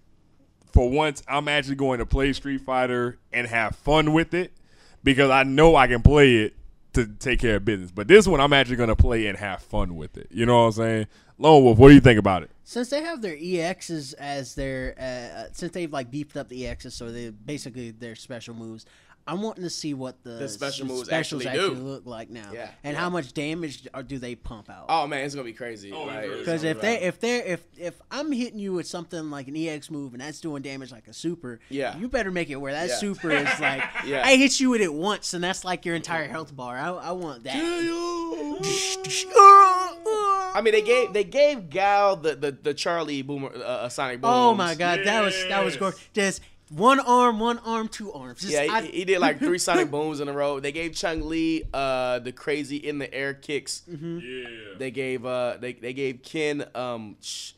[SPEAKER 3] for once, I'm actually going to play Street Fighter and have fun with it because I know I can play it to take care of business. But this one, I'm actually going to play and have fun with it. You know what I'm saying? Lone Wolf, what do you think about it?
[SPEAKER 4] Since they have their EXs as their, uh, since they've like beefed up the EXs, so they basically their special moves. I'm wanting to see what the,
[SPEAKER 1] The special
[SPEAKER 4] s-
[SPEAKER 1] moves
[SPEAKER 4] specials
[SPEAKER 1] actually do.
[SPEAKER 4] look like now,
[SPEAKER 1] Yeah,
[SPEAKER 4] and
[SPEAKER 1] yeah.
[SPEAKER 4] how much damage are, do they pump out?
[SPEAKER 1] Oh man, it's gonna be crazy.
[SPEAKER 3] Oh,
[SPEAKER 1] Like,
[SPEAKER 3] really
[SPEAKER 4] Because
[SPEAKER 1] it's
[SPEAKER 4] if they if they if if I'm hitting you with something like an EX move and that's doing damage like a super,
[SPEAKER 1] Yeah.
[SPEAKER 4] you better make it where that
[SPEAKER 1] Yeah.
[SPEAKER 4] super is like
[SPEAKER 1] Yeah.
[SPEAKER 4] I hit you with it once and that's like your entire health bar. I, I want that.
[SPEAKER 1] I mean, they gave they gave Guile the the, the Charlie Boomer uh, Sonic Boom.
[SPEAKER 4] oh my god, that was that was
[SPEAKER 3] Yes.
[SPEAKER 4] gorgeous. Just one arm, one arm, two arms. Just,
[SPEAKER 1] Yeah, he,
[SPEAKER 4] I-
[SPEAKER 1] he did like three Sonic Booms in a row. They gave Chun-Li uh the crazy in the air kicks.
[SPEAKER 4] Mm-hmm.
[SPEAKER 3] Yeah.
[SPEAKER 1] They gave uh they they gave Ken um, sh-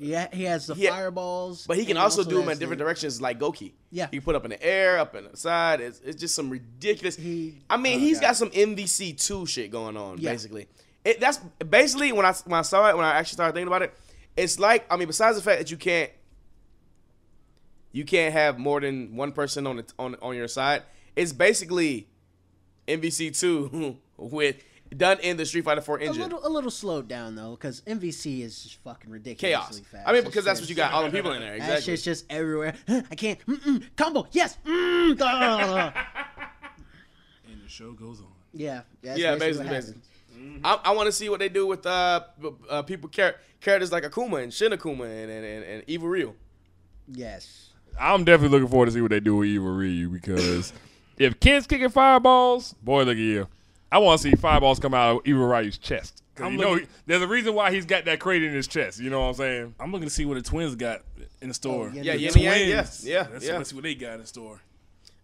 [SPEAKER 4] yeah, he has the
[SPEAKER 1] He-
[SPEAKER 4] fireballs,
[SPEAKER 1] but he can
[SPEAKER 4] and
[SPEAKER 1] also, do them in different
[SPEAKER 4] the-
[SPEAKER 1] directions like Goki.
[SPEAKER 4] Yeah.
[SPEAKER 1] he put up in the air, up in the side. It's, it's just some ridiculous.
[SPEAKER 4] He-
[SPEAKER 1] I mean,
[SPEAKER 4] oh,
[SPEAKER 1] he's
[SPEAKER 4] God.
[SPEAKER 1] got some MVC two shit going on
[SPEAKER 4] Yeah.
[SPEAKER 1] basically. It, that's basically when I when I saw it when I actually started thinking about it. It's like I mean, besides the fact that you can't you can't have more than one person on the, on on your side. It's basically MVC two with done in the Street Fighter 4
[SPEAKER 4] A
[SPEAKER 1] engine.
[SPEAKER 4] little, a little slowed down though, because MVC is just fucking ridiculously
[SPEAKER 1] Chaos.
[SPEAKER 4] fast.
[SPEAKER 1] I mean, because that's what you got all the people in there.
[SPEAKER 4] That
[SPEAKER 1] Exactly.
[SPEAKER 4] shit's just everywhere. I can't. Mm-mm, combo. Yes. Mm.
[SPEAKER 2] And the show goes on.
[SPEAKER 4] yeah. That's
[SPEAKER 1] Yeah,
[SPEAKER 4] basically.
[SPEAKER 1] basically,
[SPEAKER 4] what
[SPEAKER 1] basically.
[SPEAKER 4] happens.
[SPEAKER 1] I, I want to see what they do with uh, uh people char- characters like Akuma and Shin Akuma and and, and, and Evil Ryu.
[SPEAKER 4] Yes.
[SPEAKER 3] I'm definitely looking forward to see what they do with Evil Ryu because if Ken's kicking fireballs, boy, look at you. I want to see fireballs come out of Evil Ryu's chest.
[SPEAKER 2] I'm
[SPEAKER 3] you know,
[SPEAKER 2] looking-
[SPEAKER 3] there's a reason why he's got that crate in his chest. You know what I'm saying?
[SPEAKER 2] I'm looking to see what the twins got in the store.
[SPEAKER 4] Oh, yeah,
[SPEAKER 1] Yeah,
[SPEAKER 4] the
[SPEAKER 1] yin
[SPEAKER 2] The
[SPEAKER 1] and yang.
[SPEAKER 2] twins.
[SPEAKER 1] Yes, yeah,
[SPEAKER 2] Let's,
[SPEAKER 1] yeah.
[SPEAKER 2] let's see what they got in the store.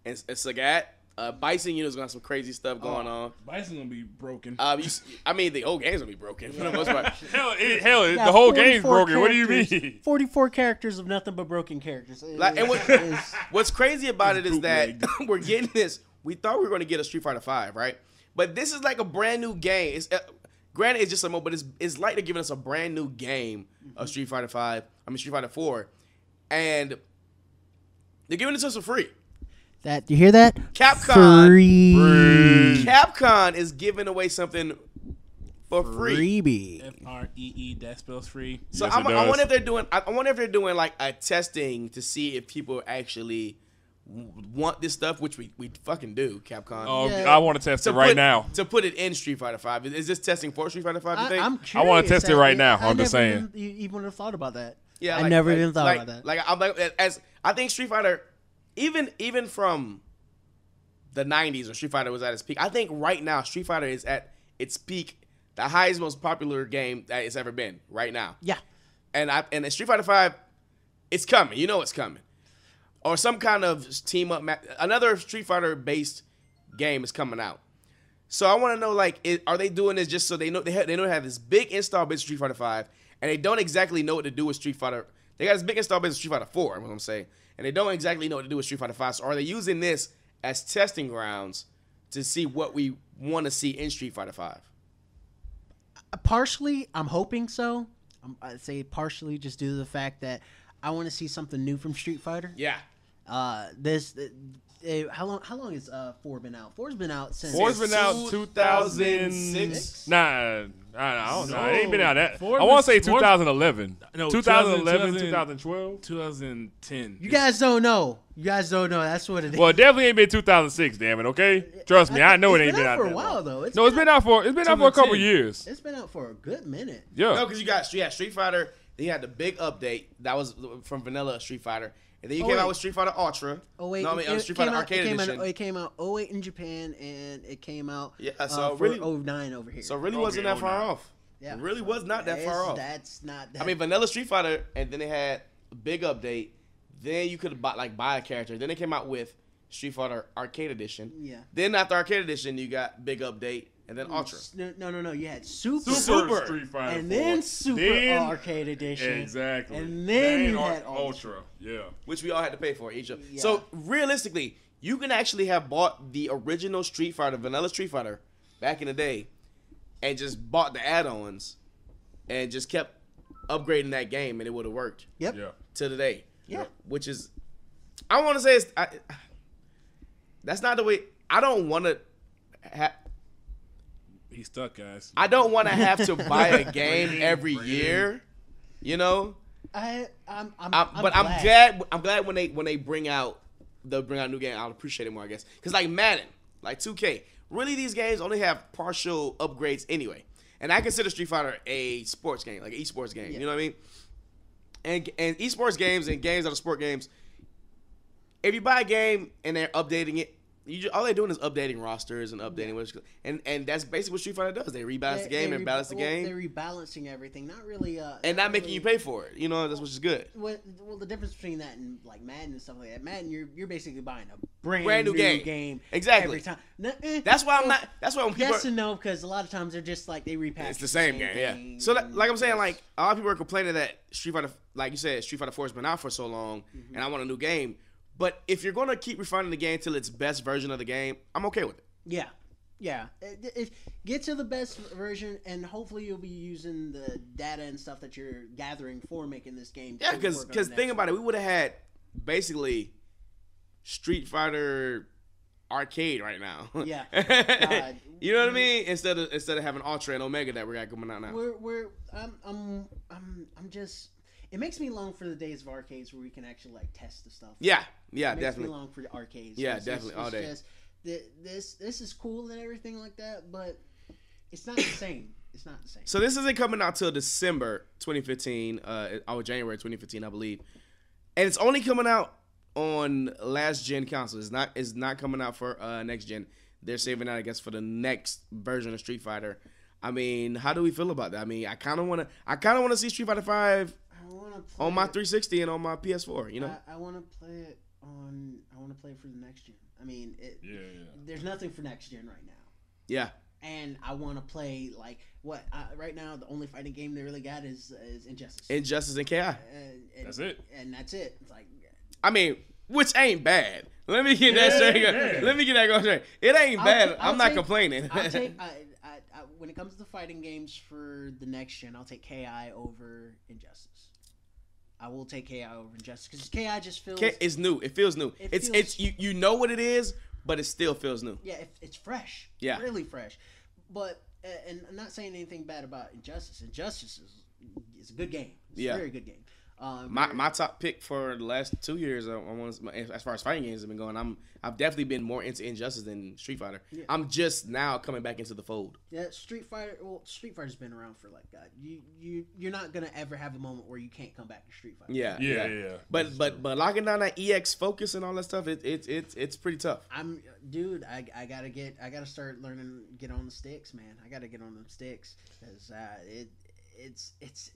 [SPEAKER 1] And, and Sagat, uh, Bison, you know, is gonna have some crazy stuff going on.
[SPEAKER 2] Bison gonna be broken.
[SPEAKER 1] Um, you, s- I mean, the whole game's gonna be broken for the most part.
[SPEAKER 3] Hell, it, hell,
[SPEAKER 4] Yeah,
[SPEAKER 3] the whole game's broken. What do you mean?
[SPEAKER 4] 44 characters of nothing but broken characters.
[SPEAKER 1] Like, and what, what's crazy about it is that we're getting this. We thought we were going to get a Street Fighter Five, right? But this is like a brand new game. It's uh, granted it's just a mobile, but it's it's like they're giving us a brand new game of Street Fighter Five. I mean Street Fighter Four, and they're giving it to us for free.
[SPEAKER 4] That you hear that?
[SPEAKER 1] Capcom,
[SPEAKER 4] Free.
[SPEAKER 1] Capcom is giving away something for free.
[SPEAKER 4] Freebie.
[SPEAKER 2] F R E E. That spells free.
[SPEAKER 1] So
[SPEAKER 3] Yes,
[SPEAKER 1] I'm, I wonder if they're doing. I I wonder if they're doing like a testing to see if people actually want this stuff, which we, we fucking do. Capcom.
[SPEAKER 3] Oh,
[SPEAKER 4] Yeah.
[SPEAKER 3] I want to test
[SPEAKER 1] to
[SPEAKER 3] it right
[SPEAKER 1] put,
[SPEAKER 3] now.
[SPEAKER 1] To put it in Street Fighter Five. Is this testing for Street Fighter Five?
[SPEAKER 4] I,
[SPEAKER 1] think?
[SPEAKER 4] I'm
[SPEAKER 3] I wanna test it
[SPEAKER 4] that-
[SPEAKER 3] right now,
[SPEAKER 4] I
[SPEAKER 3] I'm just saying.
[SPEAKER 4] Even, you even have thought about that.
[SPEAKER 1] yeah,
[SPEAKER 4] I
[SPEAKER 1] like-
[SPEAKER 4] never
[SPEAKER 1] like-
[SPEAKER 4] even thought
[SPEAKER 1] like-
[SPEAKER 4] about that.
[SPEAKER 1] Like I'm like as I think Street Fighter, even even from the '90s when Street Fighter was at its peak, I think right now Street Fighter is at its peak, the highest, most popular game that it's ever been right now.
[SPEAKER 4] yeah.
[SPEAKER 1] and I and Street Fighter Five, it's coming. You know it's coming, or some kind of team up. Another Street Fighter based game is coming out. So I want to know, like, it, are they doing this just so they know they have, they know they have this big install base of Street Fighter Five, and they don't exactly know what to do with Street Fighter. They got this big install base of Street Fighter Four. What I'm saying, and they don't exactly know what to do with Street Fighter Five. So are they using this as testing grounds to see what we want to see in Street Fighter Five?
[SPEAKER 4] Partially, I'm hoping so. I'd say partially just due to the fact that I want to see something new from Street Fighter.
[SPEAKER 1] Yeah,
[SPEAKER 4] Uh, this, uh, how long? How long has uh four been out? Four's been out since.
[SPEAKER 3] Four's been out
[SPEAKER 1] 2006.
[SPEAKER 3] 2006. Nah, I don't know. It ain't been out that.
[SPEAKER 2] Four
[SPEAKER 3] I want to say 2011.
[SPEAKER 2] No,
[SPEAKER 3] 2011, 2012.
[SPEAKER 2] 2010.
[SPEAKER 4] You guys don't know. You guys don't know. That's what it is.
[SPEAKER 3] Well, it definitely ain't been 2006. Damn it. Okay, trust me, I, know it ain't been
[SPEAKER 4] out
[SPEAKER 3] out
[SPEAKER 4] for a while
[SPEAKER 3] long.
[SPEAKER 4] though. It's
[SPEAKER 3] No, it's been out for it's been out for a couple years.
[SPEAKER 4] It's been out for a good minute.
[SPEAKER 3] Yeah.
[SPEAKER 1] No, because you got yeah, Street Fighter. Then you had the big update that was from Vanilla Street Fighter, and then you
[SPEAKER 4] Oh,
[SPEAKER 1] came
[SPEAKER 4] wait.
[SPEAKER 1] out with Street Fighter Ultra.
[SPEAKER 4] Oh wait,
[SPEAKER 1] no, I mean uh,
[SPEAKER 4] it
[SPEAKER 1] Street Fighter
[SPEAKER 4] out,
[SPEAKER 1] Arcade
[SPEAKER 4] it
[SPEAKER 1] Edition.
[SPEAKER 4] Out, it came out 08 in Japan and it came out
[SPEAKER 1] Yeah,
[SPEAKER 4] uh,
[SPEAKER 1] so
[SPEAKER 4] for
[SPEAKER 1] really-
[SPEAKER 4] 09 over here.
[SPEAKER 1] so really
[SPEAKER 3] Okay,
[SPEAKER 1] wasn't that
[SPEAKER 3] oh,
[SPEAKER 1] far off.
[SPEAKER 4] yeah,
[SPEAKER 1] It really was not that far off.
[SPEAKER 4] That's not. That,
[SPEAKER 1] I mean, Vanilla Street Fighter, and then they had a big update. Then you could buy like buy a character. Then they came out with Street Fighter Arcade Edition.
[SPEAKER 4] Yeah.
[SPEAKER 1] Then after Arcade Edition, you got big update, and then Ultra.
[SPEAKER 4] No, no, no, no. You had Super,
[SPEAKER 1] Super.
[SPEAKER 3] Street Fighter.
[SPEAKER 4] and
[SPEAKER 3] 4.
[SPEAKER 4] then Super
[SPEAKER 3] Then-
[SPEAKER 4] Arcade Edition.
[SPEAKER 3] Exactly.
[SPEAKER 4] And then you
[SPEAKER 3] Ul-
[SPEAKER 4] had Ultra.
[SPEAKER 3] Ultra. Yeah.
[SPEAKER 1] which we all had to pay for each of.
[SPEAKER 4] Yeah.
[SPEAKER 1] So realistically, you can actually have bought the original Street Fighter, Vanilla Street Fighter, back in the day, and just bought the add-ons, and just kept upgrading that game, and it would have worked
[SPEAKER 4] Yep.
[SPEAKER 3] Yeah.
[SPEAKER 1] to today.
[SPEAKER 4] Yeah.
[SPEAKER 1] Which is, I want to say it's. I, that's not the way. I don't want to. Ha-
[SPEAKER 2] He's stuck, guys.
[SPEAKER 1] I don't want to have to buy a game every year. You know.
[SPEAKER 4] I, I'm, I'm,
[SPEAKER 1] I,
[SPEAKER 4] I'm
[SPEAKER 1] but
[SPEAKER 4] glad.
[SPEAKER 1] I'm glad. I'm glad when they when they bring out they'll bring out a new game. I'll appreciate it more, I guess. Because like Madden, like 2K, really these games only have partial upgrades anyway. And I consider Street Fighter a sports game, like an esports game.
[SPEAKER 4] Yeah.
[SPEAKER 1] You know what I mean? And and esports games and games that are sport games. If you buy a game and they're updating it, you just, all they're doing is updating rosters and updating what, and and that's basically what Street Fighter does. They rebalance the game and balance the
[SPEAKER 4] well,
[SPEAKER 1] game,
[SPEAKER 4] They're rebalancing everything, not really. Uh,
[SPEAKER 1] and not making
[SPEAKER 4] really-
[SPEAKER 1] you pay for it. You know, that's which is good.
[SPEAKER 4] What, well, the difference between that and like Madden and stuff like that, Madden, you're you're basically buying a brand,
[SPEAKER 1] Brand new
[SPEAKER 4] new,
[SPEAKER 1] game.
[SPEAKER 4] game.
[SPEAKER 1] Exactly.
[SPEAKER 4] Every time. No, eh,
[SPEAKER 1] That's why I'm
[SPEAKER 4] well,
[SPEAKER 1] not. That's why when people.
[SPEAKER 4] Yes
[SPEAKER 1] are-
[SPEAKER 4] and no, because a lot of times they're just like they repackage.
[SPEAKER 1] It's the same game, yeah. So, that, like I'm saying, like a lot of people are complaining that Street Fighter, like you said, Street Fighter Four has been out for so long,
[SPEAKER 4] Mm-hmm.
[SPEAKER 1] and I want a new game. But if you're gonna keep refining the game till its best version of the game, I'm okay with it.
[SPEAKER 4] Yeah, yeah. It, it- get to the best version, and hopefully you'll be using the data and stuff that you're gathering for making this game.
[SPEAKER 1] Yeah, because because think about it, we would have had basically Street Fighter arcade right now.
[SPEAKER 4] Yeah. God.
[SPEAKER 1] you know what I mean? Instead of instead of having Ultra and Omega that we got coming out now.
[SPEAKER 4] We're we're I'm I'm I'm I'm just. It makes me long for the days of arcades where we can actually like test the stuff.
[SPEAKER 1] Yeah, yeah,
[SPEAKER 4] it makes
[SPEAKER 1] definitely.
[SPEAKER 4] me long for the arcades.
[SPEAKER 1] Yeah,
[SPEAKER 4] It's-
[SPEAKER 1] definitely,
[SPEAKER 4] it's-
[SPEAKER 1] all day.
[SPEAKER 4] just- this this is cool and everything like that, but it's not the same. It's not the same.
[SPEAKER 1] So this isn't coming out till December 2015, uh, or January 2015, I believe, and it's only coming out on last gen consoles. It's not. It's not coming out for uh, next gen. They're saving that, I guess, for the next version of Street Fighter. I mean, how do we feel about that? I mean, I kind of want to. I kind of want to see Street Fighter Five
[SPEAKER 4] want to play
[SPEAKER 1] on my
[SPEAKER 4] it-
[SPEAKER 1] 360 and on my PS4. You know,
[SPEAKER 4] I, I want to play it on. I want to play it for the next gen. I mean, it,
[SPEAKER 3] Yeah, yeah.
[SPEAKER 4] there's nothing for next gen right now.
[SPEAKER 1] yeah,
[SPEAKER 4] and I want to play like what uh, right now the only fighting game they really got is is Injustice.
[SPEAKER 1] Injustice and KI.
[SPEAKER 4] and, and,
[SPEAKER 3] That's it.
[SPEAKER 4] and that's it. It's like
[SPEAKER 1] I mean, which ain't bad. Let me get that straight.
[SPEAKER 3] yeah.
[SPEAKER 1] Let me get that going straight. It ain't
[SPEAKER 4] I'll
[SPEAKER 1] bad.
[SPEAKER 4] ta- I'll
[SPEAKER 1] I'm not
[SPEAKER 4] take-
[SPEAKER 1] complaining.
[SPEAKER 4] I'll take I, I, I, when it comes to fighting games for the next gen, I'll take KI over Injustice. I will take KI over Injustice because KI just feels
[SPEAKER 1] K- it's new. It feels new.
[SPEAKER 4] It
[SPEAKER 1] it's
[SPEAKER 4] feels-
[SPEAKER 1] it's you you know what it is, but it still feels new.
[SPEAKER 4] yeah, it, it's fresh.
[SPEAKER 1] Yeah.
[SPEAKER 4] really fresh. But and I'm not saying anything bad about Injustice. Injustice is is a good game. It's
[SPEAKER 1] Yeah.
[SPEAKER 4] a very good game. Um,
[SPEAKER 1] My my top pick for the last two years, I, I as far as fighting games have been going, I'm I've definitely been more into Injustice than Street Fighter.
[SPEAKER 4] Yeah.
[SPEAKER 1] I'm just now coming back into the fold.
[SPEAKER 4] Yeah, Street Fighter. Well, Street Fighter's been around for like God. You you you're not gonna ever have a moment where you can't come back to Street Fighter.
[SPEAKER 1] Yeah,
[SPEAKER 3] Yeah, yeah.
[SPEAKER 1] But but but locking down that EX focus and all that stuff, it, it it's it's pretty tough.
[SPEAKER 4] I'm, dude. I, I gotta get. I gotta start learning. Get on the sticks, man. I gotta get on them sticks because uh, it it's it's.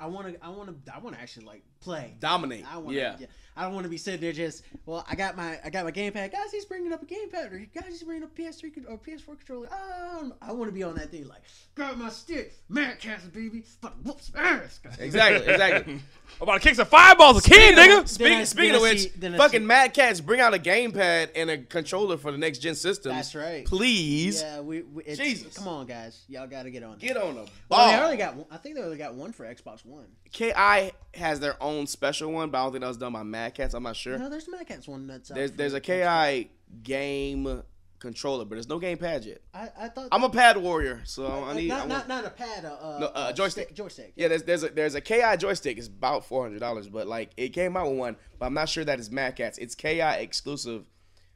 [SPEAKER 4] I want to. I want to. I want to actually like play.
[SPEAKER 1] Dominate.
[SPEAKER 4] I want.
[SPEAKER 1] yeah.
[SPEAKER 4] Yeah. I don't want to be sitting there just. Well, I got my. I got my gamepad. Guys, he's bringing up a gamepad. Or guys, he's bringing up PS3 con- or PS4 controller. Um, I want to be on that thing like grab my stick, Mad Catz baby, fucking whoops ass.
[SPEAKER 1] Exactly, exactly.
[SPEAKER 3] I'm about to kick some fireballs a kid, nigga.
[SPEAKER 1] Speaking,
[SPEAKER 4] I-
[SPEAKER 1] speaking of
[SPEAKER 4] I
[SPEAKER 1] which,
[SPEAKER 4] see-
[SPEAKER 1] fucking
[SPEAKER 4] see-
[SPEAKER 1] Mad Catz bring out a gamepad and a controller for the next gen system.
[SPEAKER 4] That's right.
[SPEAKER 1] Please
[SPEAKER 4] Yeah, we. we it's,
[SPEAKER 1] Jesus.
[SPEAKER 4] come on, guys, y'all got to get on.
[SPEAKER 1] get on them.
[SPEAKER 4] Well, they only got. One, I think they only got one for Xbox One.
[SPEAKER 1] KI has their own special one, but I don't think that was done by Mad Catz. I'm not sure.
[SPEAKER 4] No, there's Mad Catz one that's.
[SPEAKER 1] There's there's a. KI game controller, but there's no game pad yet.
[SPEAKER 4] I, I thought.
[SPEAKER 1] I'm a pad warrior, so
[SPEAKER 4] uh,
[SPEAKER 1] I need.
[SPEAKER 4] not,
[SPEAKER 1] I
[SPEAKER 4] not
[SPEAKER 1] want,
[SPEAKER 4] not a pad. Uh, uh,
[SPEAKER 1] No, uh,
[SPEAKER 4] uh,
[SPEAKER 1] joystick.
[SPEAKER 4] stick- joystick.
[SPEAKER 1] yeah, there's there's a there's a KI joystick. It's about four hundred dollars, but like it came out with one, but I'm not sure that it's Mad Catz. It's KI exclusive.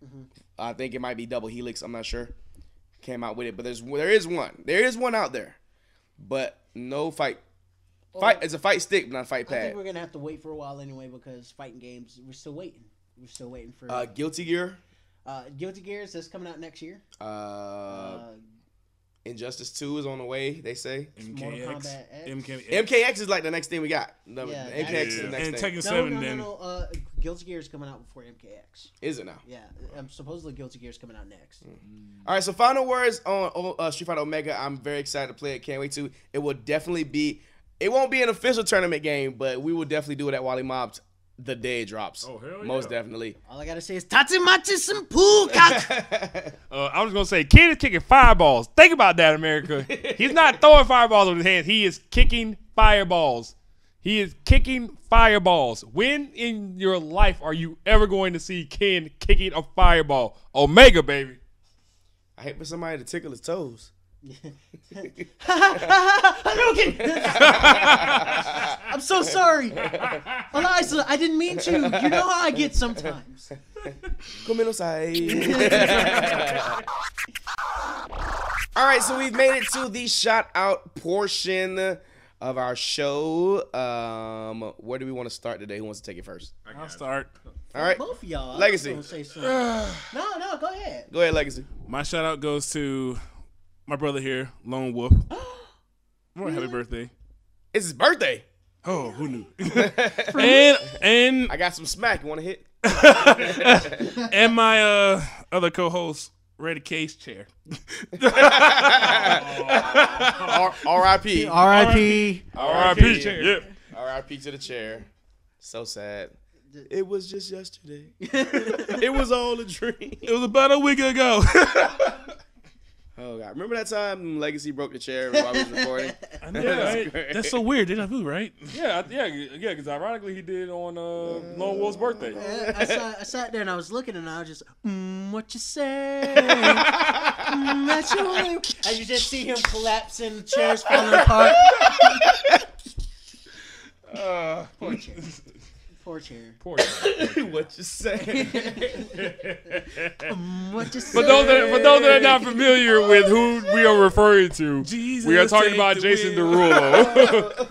[SPEAKER 4] Mm-hmm.
[SPEAKER 1] I think it might be Double Helix. I'm not sure. Came out with it, but there's there is one. There is one out there, but no fight. Fight. It's a fight stick, not a fight pad.
[SPEAKER 4] I think we're gonna have to wait for a while anyway because fighting games. We're still waiting. We're still waiting for.
[SPEAKER 1] Uh, Guilty Gear.
[SPEAKER 4] uh, Guilty Gears that's coming out next year.
[SPEAKER 1] Uh,
[SPEAKER 4] Uh,
[SPEAKER 1] Injustice Two is on the way. They say.
[SPEAKER 4] Mortal
[SPEAKER 2] MKX.
[SPEAKER 4] X.
[SPEAKER 2] MK,
[SPEAKER 1] MKX is like the next thing we got. The,
[SPEAKER 4] Yeah,
[SPEAKER 1] MKX
[SPEAKER 4] that-
[SPEAKER 1] is the
[SPEAKER 2] and
[SPEAKER 1] next
[SPEAKER 2] Tekken
[SPEAKER 1] thing.
[SPEAKER 4] no,
[SPEAKER 2] 7
[SPEAKER 4] no,
[SPEAKER 2] then.
[SPEAKER 4] no, no. Uh, Guilty Gear is coming out before MKX.
[SPEAKER 1] Is it now?
[SPEAKER 4] Yeah, um, supposedly Guilty Gear is coming out next.
[SPEAKER 1] All right, so final words on on, uh, Street Fighter Omega. I'm very excited to play it. Can't wait to. It will definitely be. It won't be an official tournament game, but we will definitely do it at Wollie Mopped's the day it drops.
[SPEAKER 3] Oh, hell yeah.
[SPEAKER 1] Most definitely.
[SPEAKER 4] All I gotta say is Tatsumachi Senpu Kak.
[SPEAKER 3] Uh, I was gonna say, kid is kicking fireballs. Think about that, America. He's not throwing fireballs with his hands. He is kicking fireballs. He is kicking fireballs. When in your life are you ever going to see Ken kicking a fireball? Omega, baby.
[SPEAKER 1] I hate for somebody to tickle his toes.
[SPEAKER 4] Hadouken! I'm so sorry, Eliza. I didn't mean to. You know how I get sometimes.
[SPEAKER 1] Come inside. All right, so we've made it to the shout out portion of our show. Um, where do we want to start today? Who wants to take it first?
[SPEAKER 2] I'll start.
[SPEAKER 1] All right,
[SPEAKER 4] Both of y'all.
[SPEAKER 1] Legacy.
[SPEAKER 4] No, no, go ahead.
[SPEAKER 1] go ahead, Legacy.
[SPEAKER 2] My shout out goes to my brother here, Lone Wolf. More happy birthday.
[SPEAKER 1] It's his birthday.
[SPEAKER 2] Oh, who knew? and and
[SPEAKER 1] I got some smack. You want to hit?
[SPEAKER 2] and my uh other co-host, Ready Case Chair.
[SPEAKER 1] R- R.I.P.
[SPEAKER 4] R.I.P.
[SPEAKER 1] R.I.P.
[SPEAKER 3] Yep.
[SPEAKER 1] R.I.P. to the chair. So sad. It was just yesterday. it was all a dream.
[SPEAKER 2] It was about a week ago.
[SPEAKER 1] Oh god! Remember that time Legacy broke the chair while we was recording?
[SPEAKER 2] I know,
[SPEAKER 3] Yeah,
[SPEAKER 2] right?
[SPEAKER 3] right.
[SPEAKER 2] That's so weird. Deja vu, right?
[SPEAKER 3] Yeah, I- yeah, yeah. Because ironically, he did on uh, Lone Wolf's birthday.
[SPEAKER 4] Yeah, I, sat, I sat there and I was looking and I was just, mm, what you say? mm, that's your only... And you just see him collapsing, chairs falling apart.
[SPEAKER 3] Uh,
[SPEAKER 4] Poor chair. Poor chair.
[SPEAKER 3] poor guy.
[SPEAKER 1] what you say?
[SPEAKER 4] Mm, what you say?
[SPEAKER 3] For those that for those that are not familiar with who we are referring to,
[SPEAKER 2] Jesus,
[SPEAKER 3] we are talking about Jason
[SPEAKER 2] wheel.
[SPEAKER 3] Derulo,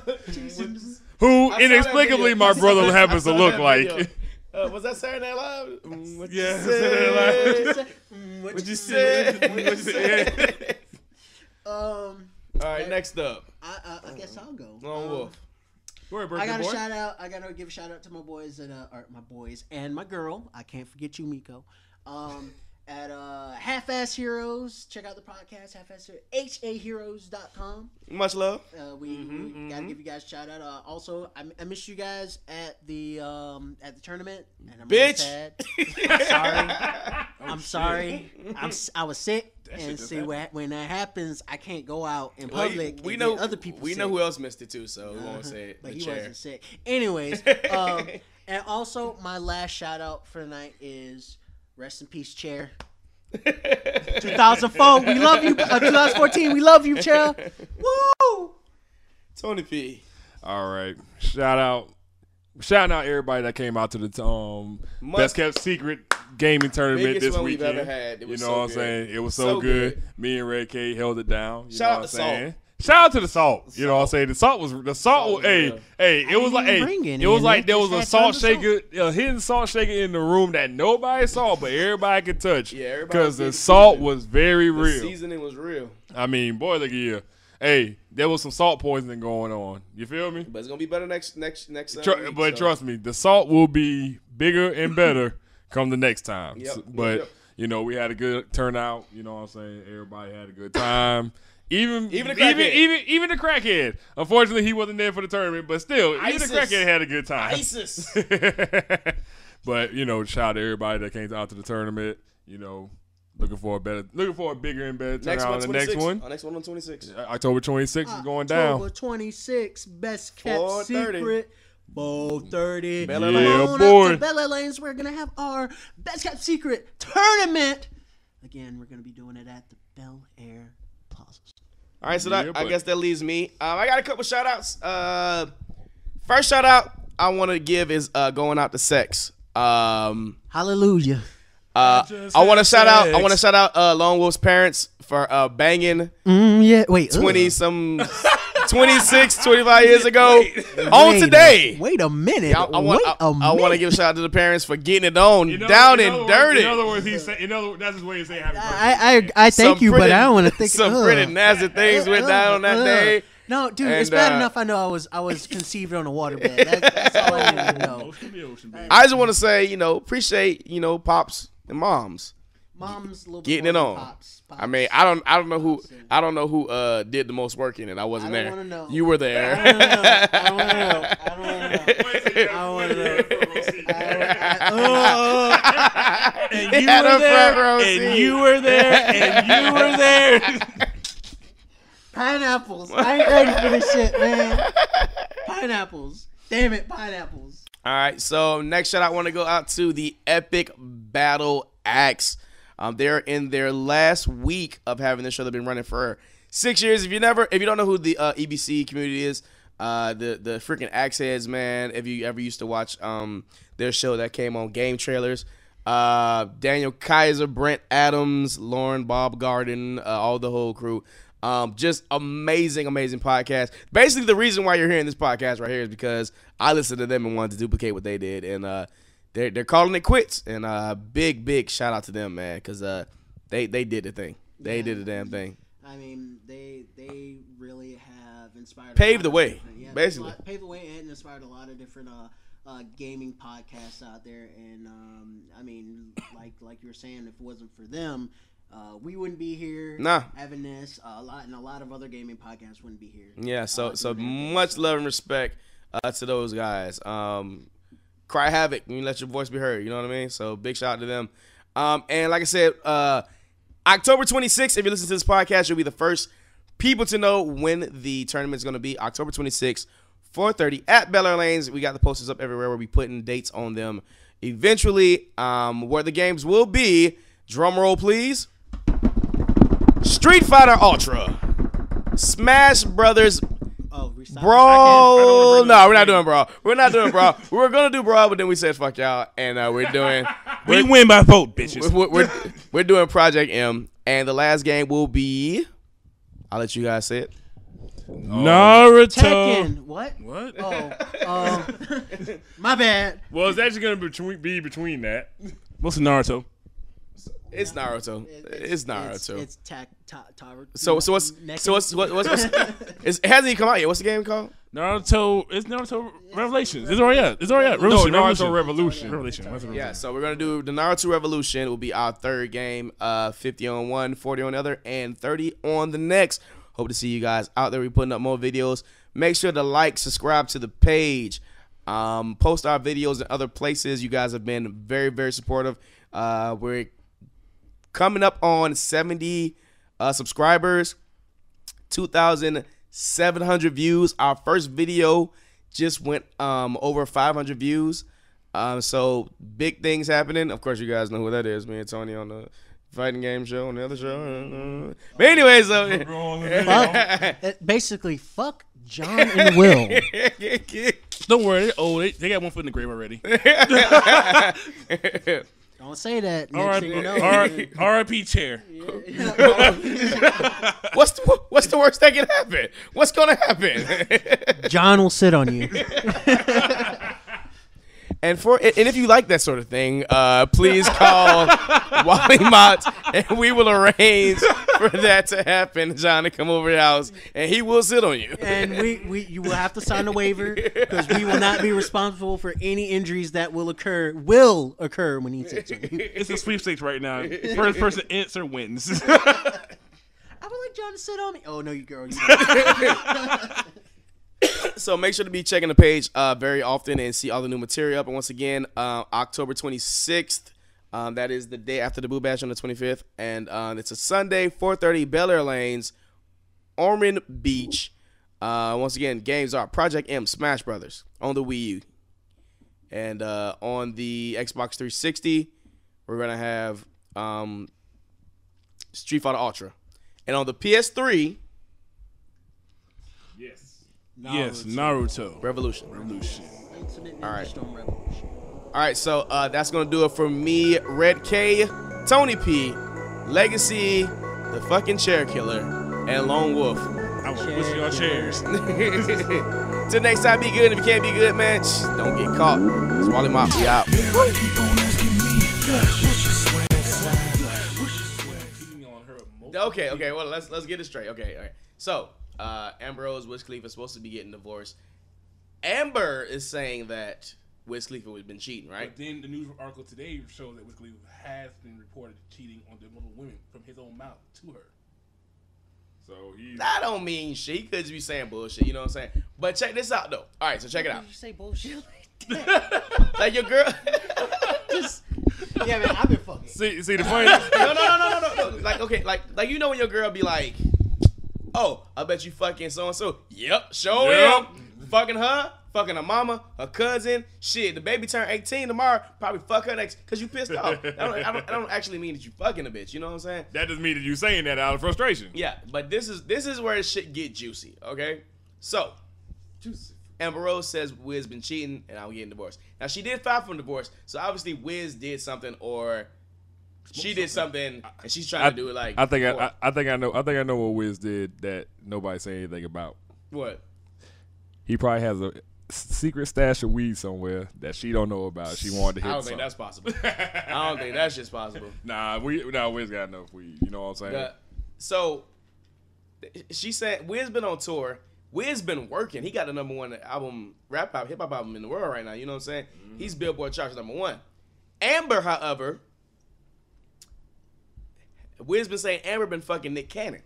[SPEAKER 3] who
[SPEAKER 1] I saw that
[SPEAKER 3] inexplicably my brother happens to look like.
[SPEAKER 1] Uh, was that Saturday Night Live? Mm, what
[SPEAKER 2] Yeah,
[SPEAKER 1] you
[SPEAKER 2] Saturday Night
[SPEAKER 1] say?
[SPEAKER 4] Mm, what
[SPEAKER 1] What
[SPEAKER 4] you
[SPEAKER 1] you
[SPEAKER 4] say?
[SPEAKER 1] say? What you say?
[SPEAKER 4] Um,
[SPEAKER 1] All right, next up,
[SPEAKER 4] I, I, I guess I'll go.
[SPEAKER 1] Lone
[SPEAKER 4] Um,
[SPEAKER 1] Wolf.
[SPEAKER 3] Ahead,
[SPEAKER 4] I got to
[SPEAKER 3] boy.
[SPEAKER 4] shout out. I got to give a shout out to my boys and uh, my boys and my girl. I can't forget you, Miko. Um, at uh, Half Ass Heroes. Check out the podcast. Half Ass Heroes.
[SPEAKER 1] Much love.
[SPEAKER 4] Uh, we,
[SPEAKER 1] Mm-hmm,
[SPEAKER 4] we gotta give you guys a shout out. Uh, also, I, I missed you guys at the um at the tournament, and I'm really
[SPEAKER 1] Bitch.
[SPEAKER 4] sad. I'm sorry. I'm sorry. I'm s- I was sick,
[SPEAKER 2] shit
[SPEAKER 4] and see what, when that happens, I can't go out in
[SPEAKER 1] Well,
[SPEAKER 4] public.
[SPEAKER 1] we
[SPEAKER 4] and
[SPEAKER 1] know
[SPEAKER 4] other people.
[SPEAKER 1] We
[SPEAKER 4] sick.
[SPEAKER 1] know who else missed it too, so we won't say it.
[SPEAKER 4] but
[SPEAKER 1] the
[SPEAKER 4] he
[SPEAKER 1] chair.
[SPEAKER 4] wasn't sick. Anyways, um, and also my last shout out for the night is rest in peace, chair. 2004, we love you. Uh, 2014, we love you, chair. Woo!
[SPEAKER 1] Tony P.
[SPEAKER 3] All right, shout out, shouting out everybody that came out to the um
[SPEAKER 1] Must-
[SPEAKER 3] best kept secret gaming tournament
[SPEAKER 1] Biggest
[SPEAKER 3] this
[SPEAKER 1] one we've
[SPEAKER 3] weekend.
[SPEAKER 1] ever had. It
[SPEAKER 3] you know
[SPEAKER 1] so
[SPEAKER 3] what I'm
[SPEAKER 1] good.
[SPEAKER 3] saying? It was so,
[SPEAKER 1] So
[SPEAKER 3] good.
[SPEAKER 1] good.
[SPEAKER 3] Me and Red K held it down. You
[SPEAKER 1] Shout
[SPEAKER 3] know
[SPEAKER 1] out
[SPEAKER 3] what
[SPEAKER 1] to
[SPEAKER 3] I'm
[SPEAKER 1] Salt.
[SPEAKER 3] saying? Shout out to the salt. You know what I'm saying? The salt was the salt. Was, hey, hey, it was like hey, it was like there was a salt shaker, a hidden salt shaker in the room that nobody saw, but everybody could touch.
[SPEAKER 1] Yeah, everybody
[SPEAKER 3] because the salt was very
[SPEAKER 1] The
[SPEAKER 3] real.
[SPEAKER 1] seasoning was real,
[SPEAKER 3] I mean, boy, look at you. Hey, there was some salt poisoning going on. You feel me?
[SPEAKER 1] but it's gonna be better next next next.
[SPEAKER 3] Tru-
[SPEAKER 1] week,
[SPEAKER 3] but
[SPEAKER 1] so.
[SPEAKER 3] trust me, the salt will be bigger and better come the next time.
[SPEAKER 1] Yep,
[SPEAKER 3] S-
[SPEAKER 1] yep,
[SPEAKER 3] but
[SPEAKER 1] yep.
[SPEAKER 3] you know, we had a good turnout. You know what I'm saying? Everybody had a good time. Even
[SPEAKER 1] Even the
[SPEAKER 3] even
[SPEAKER 1] crackhead.
[SPEAKER 3] even even the crackhead. Unfortunately, he wasn't there for the tournament, but still, even the crackhead had a good time.
[SPEAKER 1] ISIS.
[SPEAKER 3] but you know, shout out to everybody that came out to the tournament. You know, looking for a better, looking for a bigger and better
[SPEAKER 1] next
[SPEAKER 3] turnout
[SPEAKER 1] one,
[SPEAKER 3] on the next one.
[SPEAKER 1] Our next one on twenty six.
[SPEAKER 3] October 26th is going down.
[SPEAKER 4] October 26, best kept secret. 430.
[SPEAKER 1] Bel
[SPEAKER 4] Come
[SPEAKER 1] Air
[SPEAKER 3] Yeah,
[SPEAKER 4] on up
[SPEAKER 3] boy.
[SPEAKER 4] to Bel Air Lanes. We're going to have our best kept secret tournament. Again, we're going to be doing it at the Bel Air Plaza.
[SPEAKER 1] All right, so
[SPEAKER 3] Yeah,
[SPEAKER 1] that, I guess that leaves me. Um, I got a couple shout outs. Uh, first shout out I want to give is uh, going out to sex. Um,
[SPEAKER 4] Hallelujah.
[SPEAKER 1] uh,
[SPEAKER 2] just
[SPEAKER 1] I want to shout out. I want to shout out uh, Lone Wolf's parents for uh, banging
[SPEAKER 4] Mm, yeah, wait.
[SPEAKER 1] 20
[SPEAKER 4] ugh.
[SPEAKER 1] some 26, 25 years ago
[SPEAKER 4] Wait
[SPEAKER 1] on
[SPEAKER 4] a-
[SPEAKER 1] today.
[SPEAKER 4] wait a minute.
[SPEAKER 1] I, I want,
[SPEAKER 4] wait
[SPEAKER 1] I,
[SPEAKER 4] a
[SPEAKER 1] I want to give a shout out to the parents for getting it on
[SPEAKER 3] In other-
[SPEAKER 1] down and
[SPEAKER 3] other
[SPEAKER 1] dirty.
[SPEAKER 3] In other words, he's saying, in other that's his way of saying happy birthday.
[SPEAKER 4] I, I, I thank
[SPEAKER 1] Some
[SPEAKER 4] you, but I don't want to think
[SPEAKER 1] some
[SPEAKER 4] ugh.
[SPEAKER 1] pretty uh, nasty things went
[SPEAKER 4] Ugh,
[SPEAKER 1] down on that
[SPEAKER 4] ugh.
[SPEAKER 1] day.
[SPEAKER 4] No, dude, it's bad
[SPEAKER 1] uh,
[SPEAKER 4] enough. I know I was I was conceived on a waterbed. That, that's all I need to know.
[SPEAKER 2] Ocean be ocean, baby.
[SPEAKER 1] I just want to say, you know, appreciate, you know, pops and moms.
[SPEAKER 4] Mom's a little
[SPEAKER 1] Getting it on.
[SPEAKER 4] Pops,
[SPEAKER 1] I mean, I don't, I don't know who, I don't know who uh did the most work in it. I wasn't
[SPEAKER 4] I don't
[SPEAKER 1] there.
[SPEAKER 4] wanna know.
[SPEAKER 1] You were
[SPEAKER 4] I
[SPEAKER 1] there.
[SPEAKER 4] don't know. I don't want to know. I don't want to know. I don't want to know. I don't- I-
[SPEAKER 2] and
[SPEAKER 1] He
[SPEAKER 2] you
[SPEAKER 1] had
[SPEAKER 2] were
[SPEAKER 1] a
[SPEAKER 2] there,
[SPEAKER 1] front row
[SPEAKER 2] and
[SPEAKER 1] seat.
[SPEAKER 2] you were there, and you were there.
[SPEAKER 4] Pineapples. I ain't ready for this shit, man. Pineapples. Damn it, pineapples.
[SPEAKER 1] All right, so next shout I want to go out to the Epic Battle Axe. Um, they're in their last week of having this show. They've been running for six years. If you never, if you don't know who the uh, EBC community is, uh, the the freaking Axe Heads, man. If you ever used to watch um their show that came on GameTrailers, uh, Daniel Kayser, Brent Adams, Lauren Bob Garden, uh, all the whole crew. Um, just amazing, amazing podcast. Basically, the reason why you're hearing this podcast right here is because I listened to them and wanted to duplicate what they did, and uh, they're they're calling it quits. And uh, big, big shout out to them, man, because uh, they they did the thing. They did the damn thing.
[SPEAKER 4] I mean, they they really have inspired.
[SPEAKER 1] Paved the way,
[SPEAKER 4] yeah,
[SPEAKER 1] basically.
[SPEAKER 4] lot- Paved the way and inspired a lot of different uh, uh, gaming podcasts out there. And um, I mean, like like you were saying, if it wasn't for them, uh, we wouldn't be here.
[SPEAKER 1] Nah.
[SPEAKER 4] having this uh, a lot, and a lot of other gaming podcasts wouldn't be here.
[SPEAKER 1] Yeah, so
[SPEAKER 4] Uh,
[SPEAKER 1] so much love and respect uh, to those guys. Um, cry havoc when you let your voice be heard. You know what I mean? So big shout out to them. Um, and like I said, uh, October 26th, if you listen to this podcast, you'll be the first people to know when the tournament is going to be. October 26th, 4:30 at Bel Air Lanes. We got the posters up everywhere. We'll be putting dates on them eventually. Um, where the games will be. Drum roll, please. Street Fighter Ultra, Smash Brothers
[SPEAKER 4] Oh, restart.
[SPEAKER 1] Bro, no,
[SPEAKER 2] the
[SPEAKER 1] we're not doing bro. We're not doing bro. we were gonna do bro, but then we said fuck y'all, and uh, we're doing
[SPEAKER 2] We win by vote, bitches.
[SPEAKER 1] we're, we're, we're doing Project M, and the last game will be. I'll let you guys say it.
[SPEAKER 2] Naruto.
[SPEAKER 4] Tekken. What?
[SPEAKER 2] What?
[SPEAKER 4] Oh, um, my bad.
[SPEAKER 3] Well, it's actually going to between, be between that.
[SPEAKER 2] What's Naruto?
[SPEAKER 1] It's Naruto. It's Naruto.
[SPEAKER 4] It's, it's ta- ta- ta-
[SPEAKER 1] so so what's so what's what, what's, what's it's, it hasn't even come out yet. What's the game called?
[SPEAKER 2] Naruto. It's Naruto Revelations. It's already out. It's already out.
[SPEAKER 3] No,
[SPEAKER 2] Revolution.
[SPEAKER 3] Naruto
[SPEAKER 2] Revolution.
[SPEAKER 3] Revolution.
[SPEAKER 2] Revelation. What's Revolution?
[SPEAKER 1] Yeah, so we're gonna do the Naruto Revolution. It will be our third game. Uh, 50 on one, 40 on the other, and 30 on the next. Hope to see you guys out there. We're putting up more videos. Make sure to like, subscribe to the page, um, post our videos in other places. You guys have been very, very supportive. Uh, we're coming up on 70 uh, subscribers. 2,700 views. Our first video just went um, over 500 views. Um, so big things happening. Of course, you guys know who that is. Me and Tony on the fighting game show on the other show. Uh, But anyways, so
[SPEAKER 4] Uh, basically, fuck John and Will.
[SPEAKER 2] Don't worry. They're old. They, they got one foot in the grave already.
[SPEAKER 4] Don't say that. Next
[SPEAKER 2] R.I.P.
[SPEAKER 4] you know,
[SPEAKER 2] R.I.P. R.I.P. chair.
[SPEAKER 1] what's the, what's the worst that can happen? What's gonna happen?
[SPEAKER 4] John will sit on you.
[SPEAKER 1] And for and if you like that sort of thing, uh, please call Wollie Mopped, and we will arrange for that to happen. John to come over your house, and he will sit on you.
[SPEAKER 4] and we, we you will have to sign a waiver because we will not be responsible for any injuries that will occur will occur when he sits on you.
[SPEAKER 2] It's a sweepstakes right now. First person to answer wins.
[SPEAKER 4] I would like John to sit on me. Oh no, you girl. You.
[SPEAKER 1] So make sure to be checking the page uh, very often and see all the new material up. And once again, uh, October 26th. Um, that is the day after the Boo Bash on the 25th, and uh, it's a Sunday, 4:30, Bel Air Lanes, Ormond Beach. Uh, once again, games are Project M, Smash Brothers on the Wii U, and uh, on the Xbox 360, we're gonna have um, Street Fighter Ultra, and on the PS3,
[SPEAKER 3] Yes.
[SPEAKER 2] yes, Naruto.
[SPEAKER 1] Revolution.
[SPEAKER 2] Revolution.
[SPEAKER 4] Infinite Ninja
[SPEAKER 1] All right.
[SPEAKER 4] Storm Revolution.
[SPEAKER 1] All right, so uh, that's gonna do it for me, Red K, Tony P, Legacy, the fucking Chair Killer, and Lone Wolf.
[SPEAKER 2] I was pushing your chairs.
[SPEAKER 1] Till next time, be good. If you can't be good, man, shh, don't get caught. It's Wollie Mopped. We out.
[SPEAKER 5] Everybody keep on asking me, what's your swag, swag like? What's your swag?
[SPEAKER 1] Okay, okay. Well, let's let's get it straight. Okay, all right. So, uh, Amber Rose, Wiz Khalifa is supposed to be getting divorced. Amber is saying that Wiz Khalifa has been cheating, right?
[SPEAKER 2] But then the news article today shows that Wiz Khalifa has been reported cheating on the little women from his own mouth to her.
[SPEAKER 3] So he's.
[SPEAKER 1] That don't mean shit. He could just be saying bullshit. You know what I'm saying? But check this out, though. All right, so check it out.
[SPEAKER 4] Did you say bullshit like that?
[SPEAKER 1] Like your girl.
[SPEAKER 4] Just, yeah, man, I've been fucking.
[SPEAKER 3] See, see the funny.
[SPEAKER 1] no, no, no, no, no, no, no. Like, okay, like, like you know when your girl be like, "Oh, I bet you fucking so and so." Yep, show
[SPEAKER 3] Yep.
[SPEAKER 1] him. Fucking her, fucking her mama, her cousin. Shit, the baby turn 18 tomorrow. Probably fuck her next because you pissed off. I don't, I don't, I don't actually mean that you fucking a bitch. You know what I'm saying?
[SPEAKER 3] that doesn't mean that you saying that out of frustration.
[SPEAKER 1] Yeah, but this is this is where shit get juicy. Okay, so juicy. Amber Rose says Wiz been cheating and I'm getting divorced. Now she did file for divorce, so obviously Wiz did something or she did something and she's trying
[SPEAKER 3] I,
[SPEAKER 1] to do it like
[SPEAKER 3] I think I. I, I think I know I think I know what Wiz did that nobody say anything about.
[SPEAKER 1] what
[SPEAKER 3] He probably has a s- secret stash of weed somewhere that she don't know about. She wanted to hit.
[SPEAKER 1] I don't think that's possible. I don't think that's just possible.
[SPEAKER 3] Nah, we nah Wiz got enough weed. You know what I'm saying?
[SPEAKER 1] The- so she said Wiz been on tour. Wiz been working. He got the number one album, rap album, hip hop album in the world right now. You know what I'm saying? Mm-hmm. He's Billboard charts number one. Amber, however, Wiz been saying Amber been fucking Nick Cannon.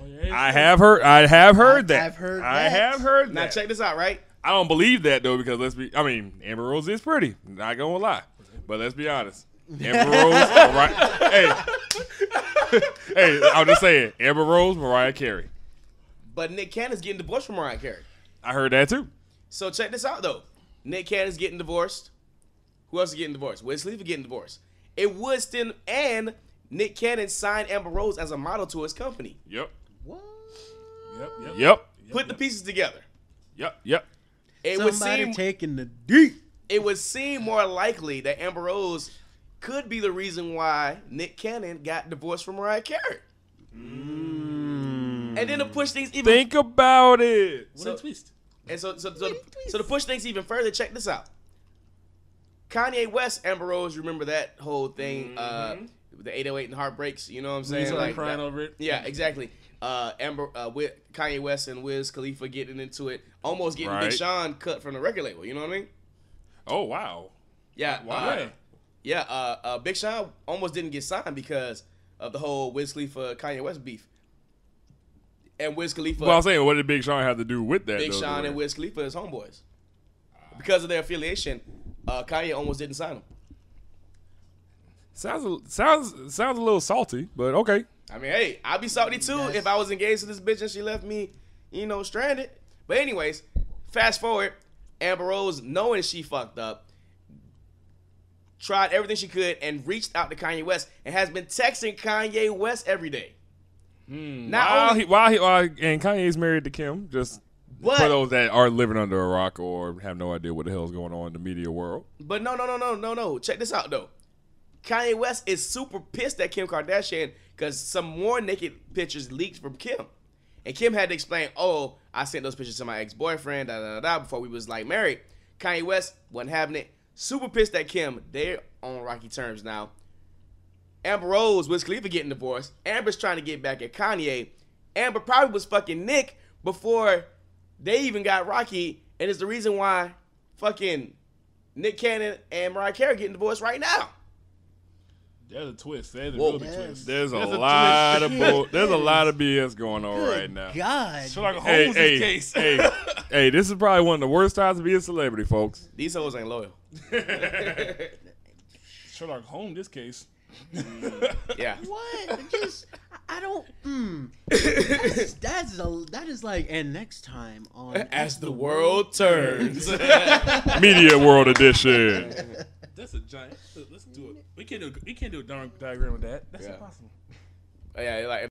[SPEAKER 2] Oh yeah.
[SPEAKER 3] I have heard. I have heard
[SPEAKER 4] I-
[SPEAKER 3] that.
[SPEAKER 4] I've heard
[SPEAKER 3] I
[SPEAKER 4] that.
[SPEAKER 3] have heard
[SPEAKER 1] Now check this out, right?
[SPEAKER 3] I don't believe that though because let's be. I mean, Amber Rose is pretty. Not gonna lie, but let's be honest. Amber Rose, right? Hey, hey, I'm just saying, Amber Rose, Mariah Carey.
[SPEAKER 1] But Nick Cannon's getting divorced from Mariah Carey.
[SPEAKER 3] I heard that too.
[SPEAKER 1] So check this out though. Nick Cannon's getting divorced. Who else is getting divorced? Wiz Khalifa getting divorced. It would still and Nick Cannon signed Amber Rose as a model to his company.
[SPEAKER 3] Yep.
[SPEAKER 4] What?
[SPEAKER 2] Yep, yep.
[SPEAKER 3] Yep.
[SPEAKER 1] Put the pieces together.
[SPEAKER 3] Yep. Yep.
[SPEAKER 1] It would seem
[SPEAKER 4] taking the deep.
[SPEAKER 1] it would seem more likely that Amber Rose could be the reason why Nick Cannon got divorced from Mariah Carey. And then to push things even
[SPEAKER 3] Think about it.
[SPEAKER 2] What
[SPEAKER 1] So-
[SPEAKER 2] a twist.
[SPEAKER 1] And so, so, so, to, so to push things even further, check this out. Kanye West, Amber Rose, remember that whole thing, uh, the 808 and heartbreaks. You know what I'm
[SPEAKER 2] He's
[SPEAKER 1] saying?
[SPEAKER 2] like
[SPEAKER 1] Like
[SPEAKER 2] crying
[SPEAKER 1] that-
[SPEAKER 2] over it.
[SPEAKER 1] Yeah, exactly. Uh, Amber, uh, with Kanye West and Wiz Khalifa getting into it, almost getting Big
[SPEAKER 3] Right.
[SPEAKER 1] Sean cut from the record label. You know what I mean?
[SPEAKER 3] Oh wow.
[SPEAKER 1] Yeah.
[SPEAKER 3] Why?
[SPEAKER 1] uh, yeah. Uh, uh, Big Sean almost didn't get signed because of the whole Wiz Khalifa Kanye West beef. And Wiz Khalifa.
[SPEAKER 3] Well, I'm saying, what did Big Sean have to do with that?
[SPEAKER 1] Big
[SPEAKER 3] though,
[SPEAKER 1] Sean and Wiz Khalifa is homeboys. Because of their affiliation, uh, Kanye almost didn't sign him.
[SPEAKER 3] Sounds sounds sounds a little salty, but okay.
[SPEAKER 1] I mean, hey, I'd be salty too
[SPEAKER 4] That's-
[SPEAKER 1] if I was engaged to this bitch and she left me, you know, stranded. But anyways, fast forward, Amber Rose, knowing she fucked up, tried everything she could and reached out to Kanye West and has been texting Kanye West every day. Hmm, Not
[SPEAKER 3] While
[SPEAKER 1] only,
[SPEAKER 3] he, while he, while, and Kanye's married to Kim. Just
[SPEAKER 1] But-
[SPEAKER 3] for those that are living under a rock or have no idea what the hell is going on in the media world.
[SPEAKER 1] but no, no, no, no, no, no. Check this out though. Kanye West is super pissed at Kim Kardashian because some more naked pictures leaked from Kim. And Kim had to explain, oh, I sent those pictures to my ex-boyfriend, da da da, before we was like married. Kanye West wasn't having it. Super pissed at Kim. They're on rocky terms now. Amber Rose, Wiz Khalifa getting divorced. Amber's trying to get back at Kanye. Amber probably was fucking Nick before they even got Rocky, and it's the reason why fucking Nick Cannon and Mariah Carey getting divorced right now.
[SPEAKER 2] There's a twist. There's a
[SPEAKER 1] Whoa.
[SPEAKER 2] real big
[SPEAKER 4] Yes.
[SPEAKER 2] twist.
[SPEAKER 3] There's a
[SPEAKER 2] There's a
[SPEAKER 3] lot
[SPEAKER 2] twist.
[SPEAKER 3] of bull, there's a lot of BS going on right now.
[SPEAKER 4] God.
[SPEAKER 2] Sherlock
[SPEAKER 3] Hey,
[SPEAKER 2] Holmes'
[SPEAKER 3] hey,
[SPEAKER 2] case.
[SPEAKER 3] hey, hey! This is probably one of the worst times to be a celebrity, folks.
[SPEAKER 1] These hoes ain't loyal.
[SPEAKER 2] Sherlock Holmes, this case.
[SPEAKER 1] Yeah.
[SPEAKER 4] What? It Just I don't. Mm. That's, that's a that is like. And next time on
[SPEAKER 1] As the world turns.
[SPEAKER 3] Media World Edition.
[SPEAKER 2] That's a giant. Let's do it. We can't do. We can't do a darn diagram with that. That's
[SPEAKER 1] Yeah.
[SPEAKER 2] impossible.
[SPEAKER 1] Oh, yeah, like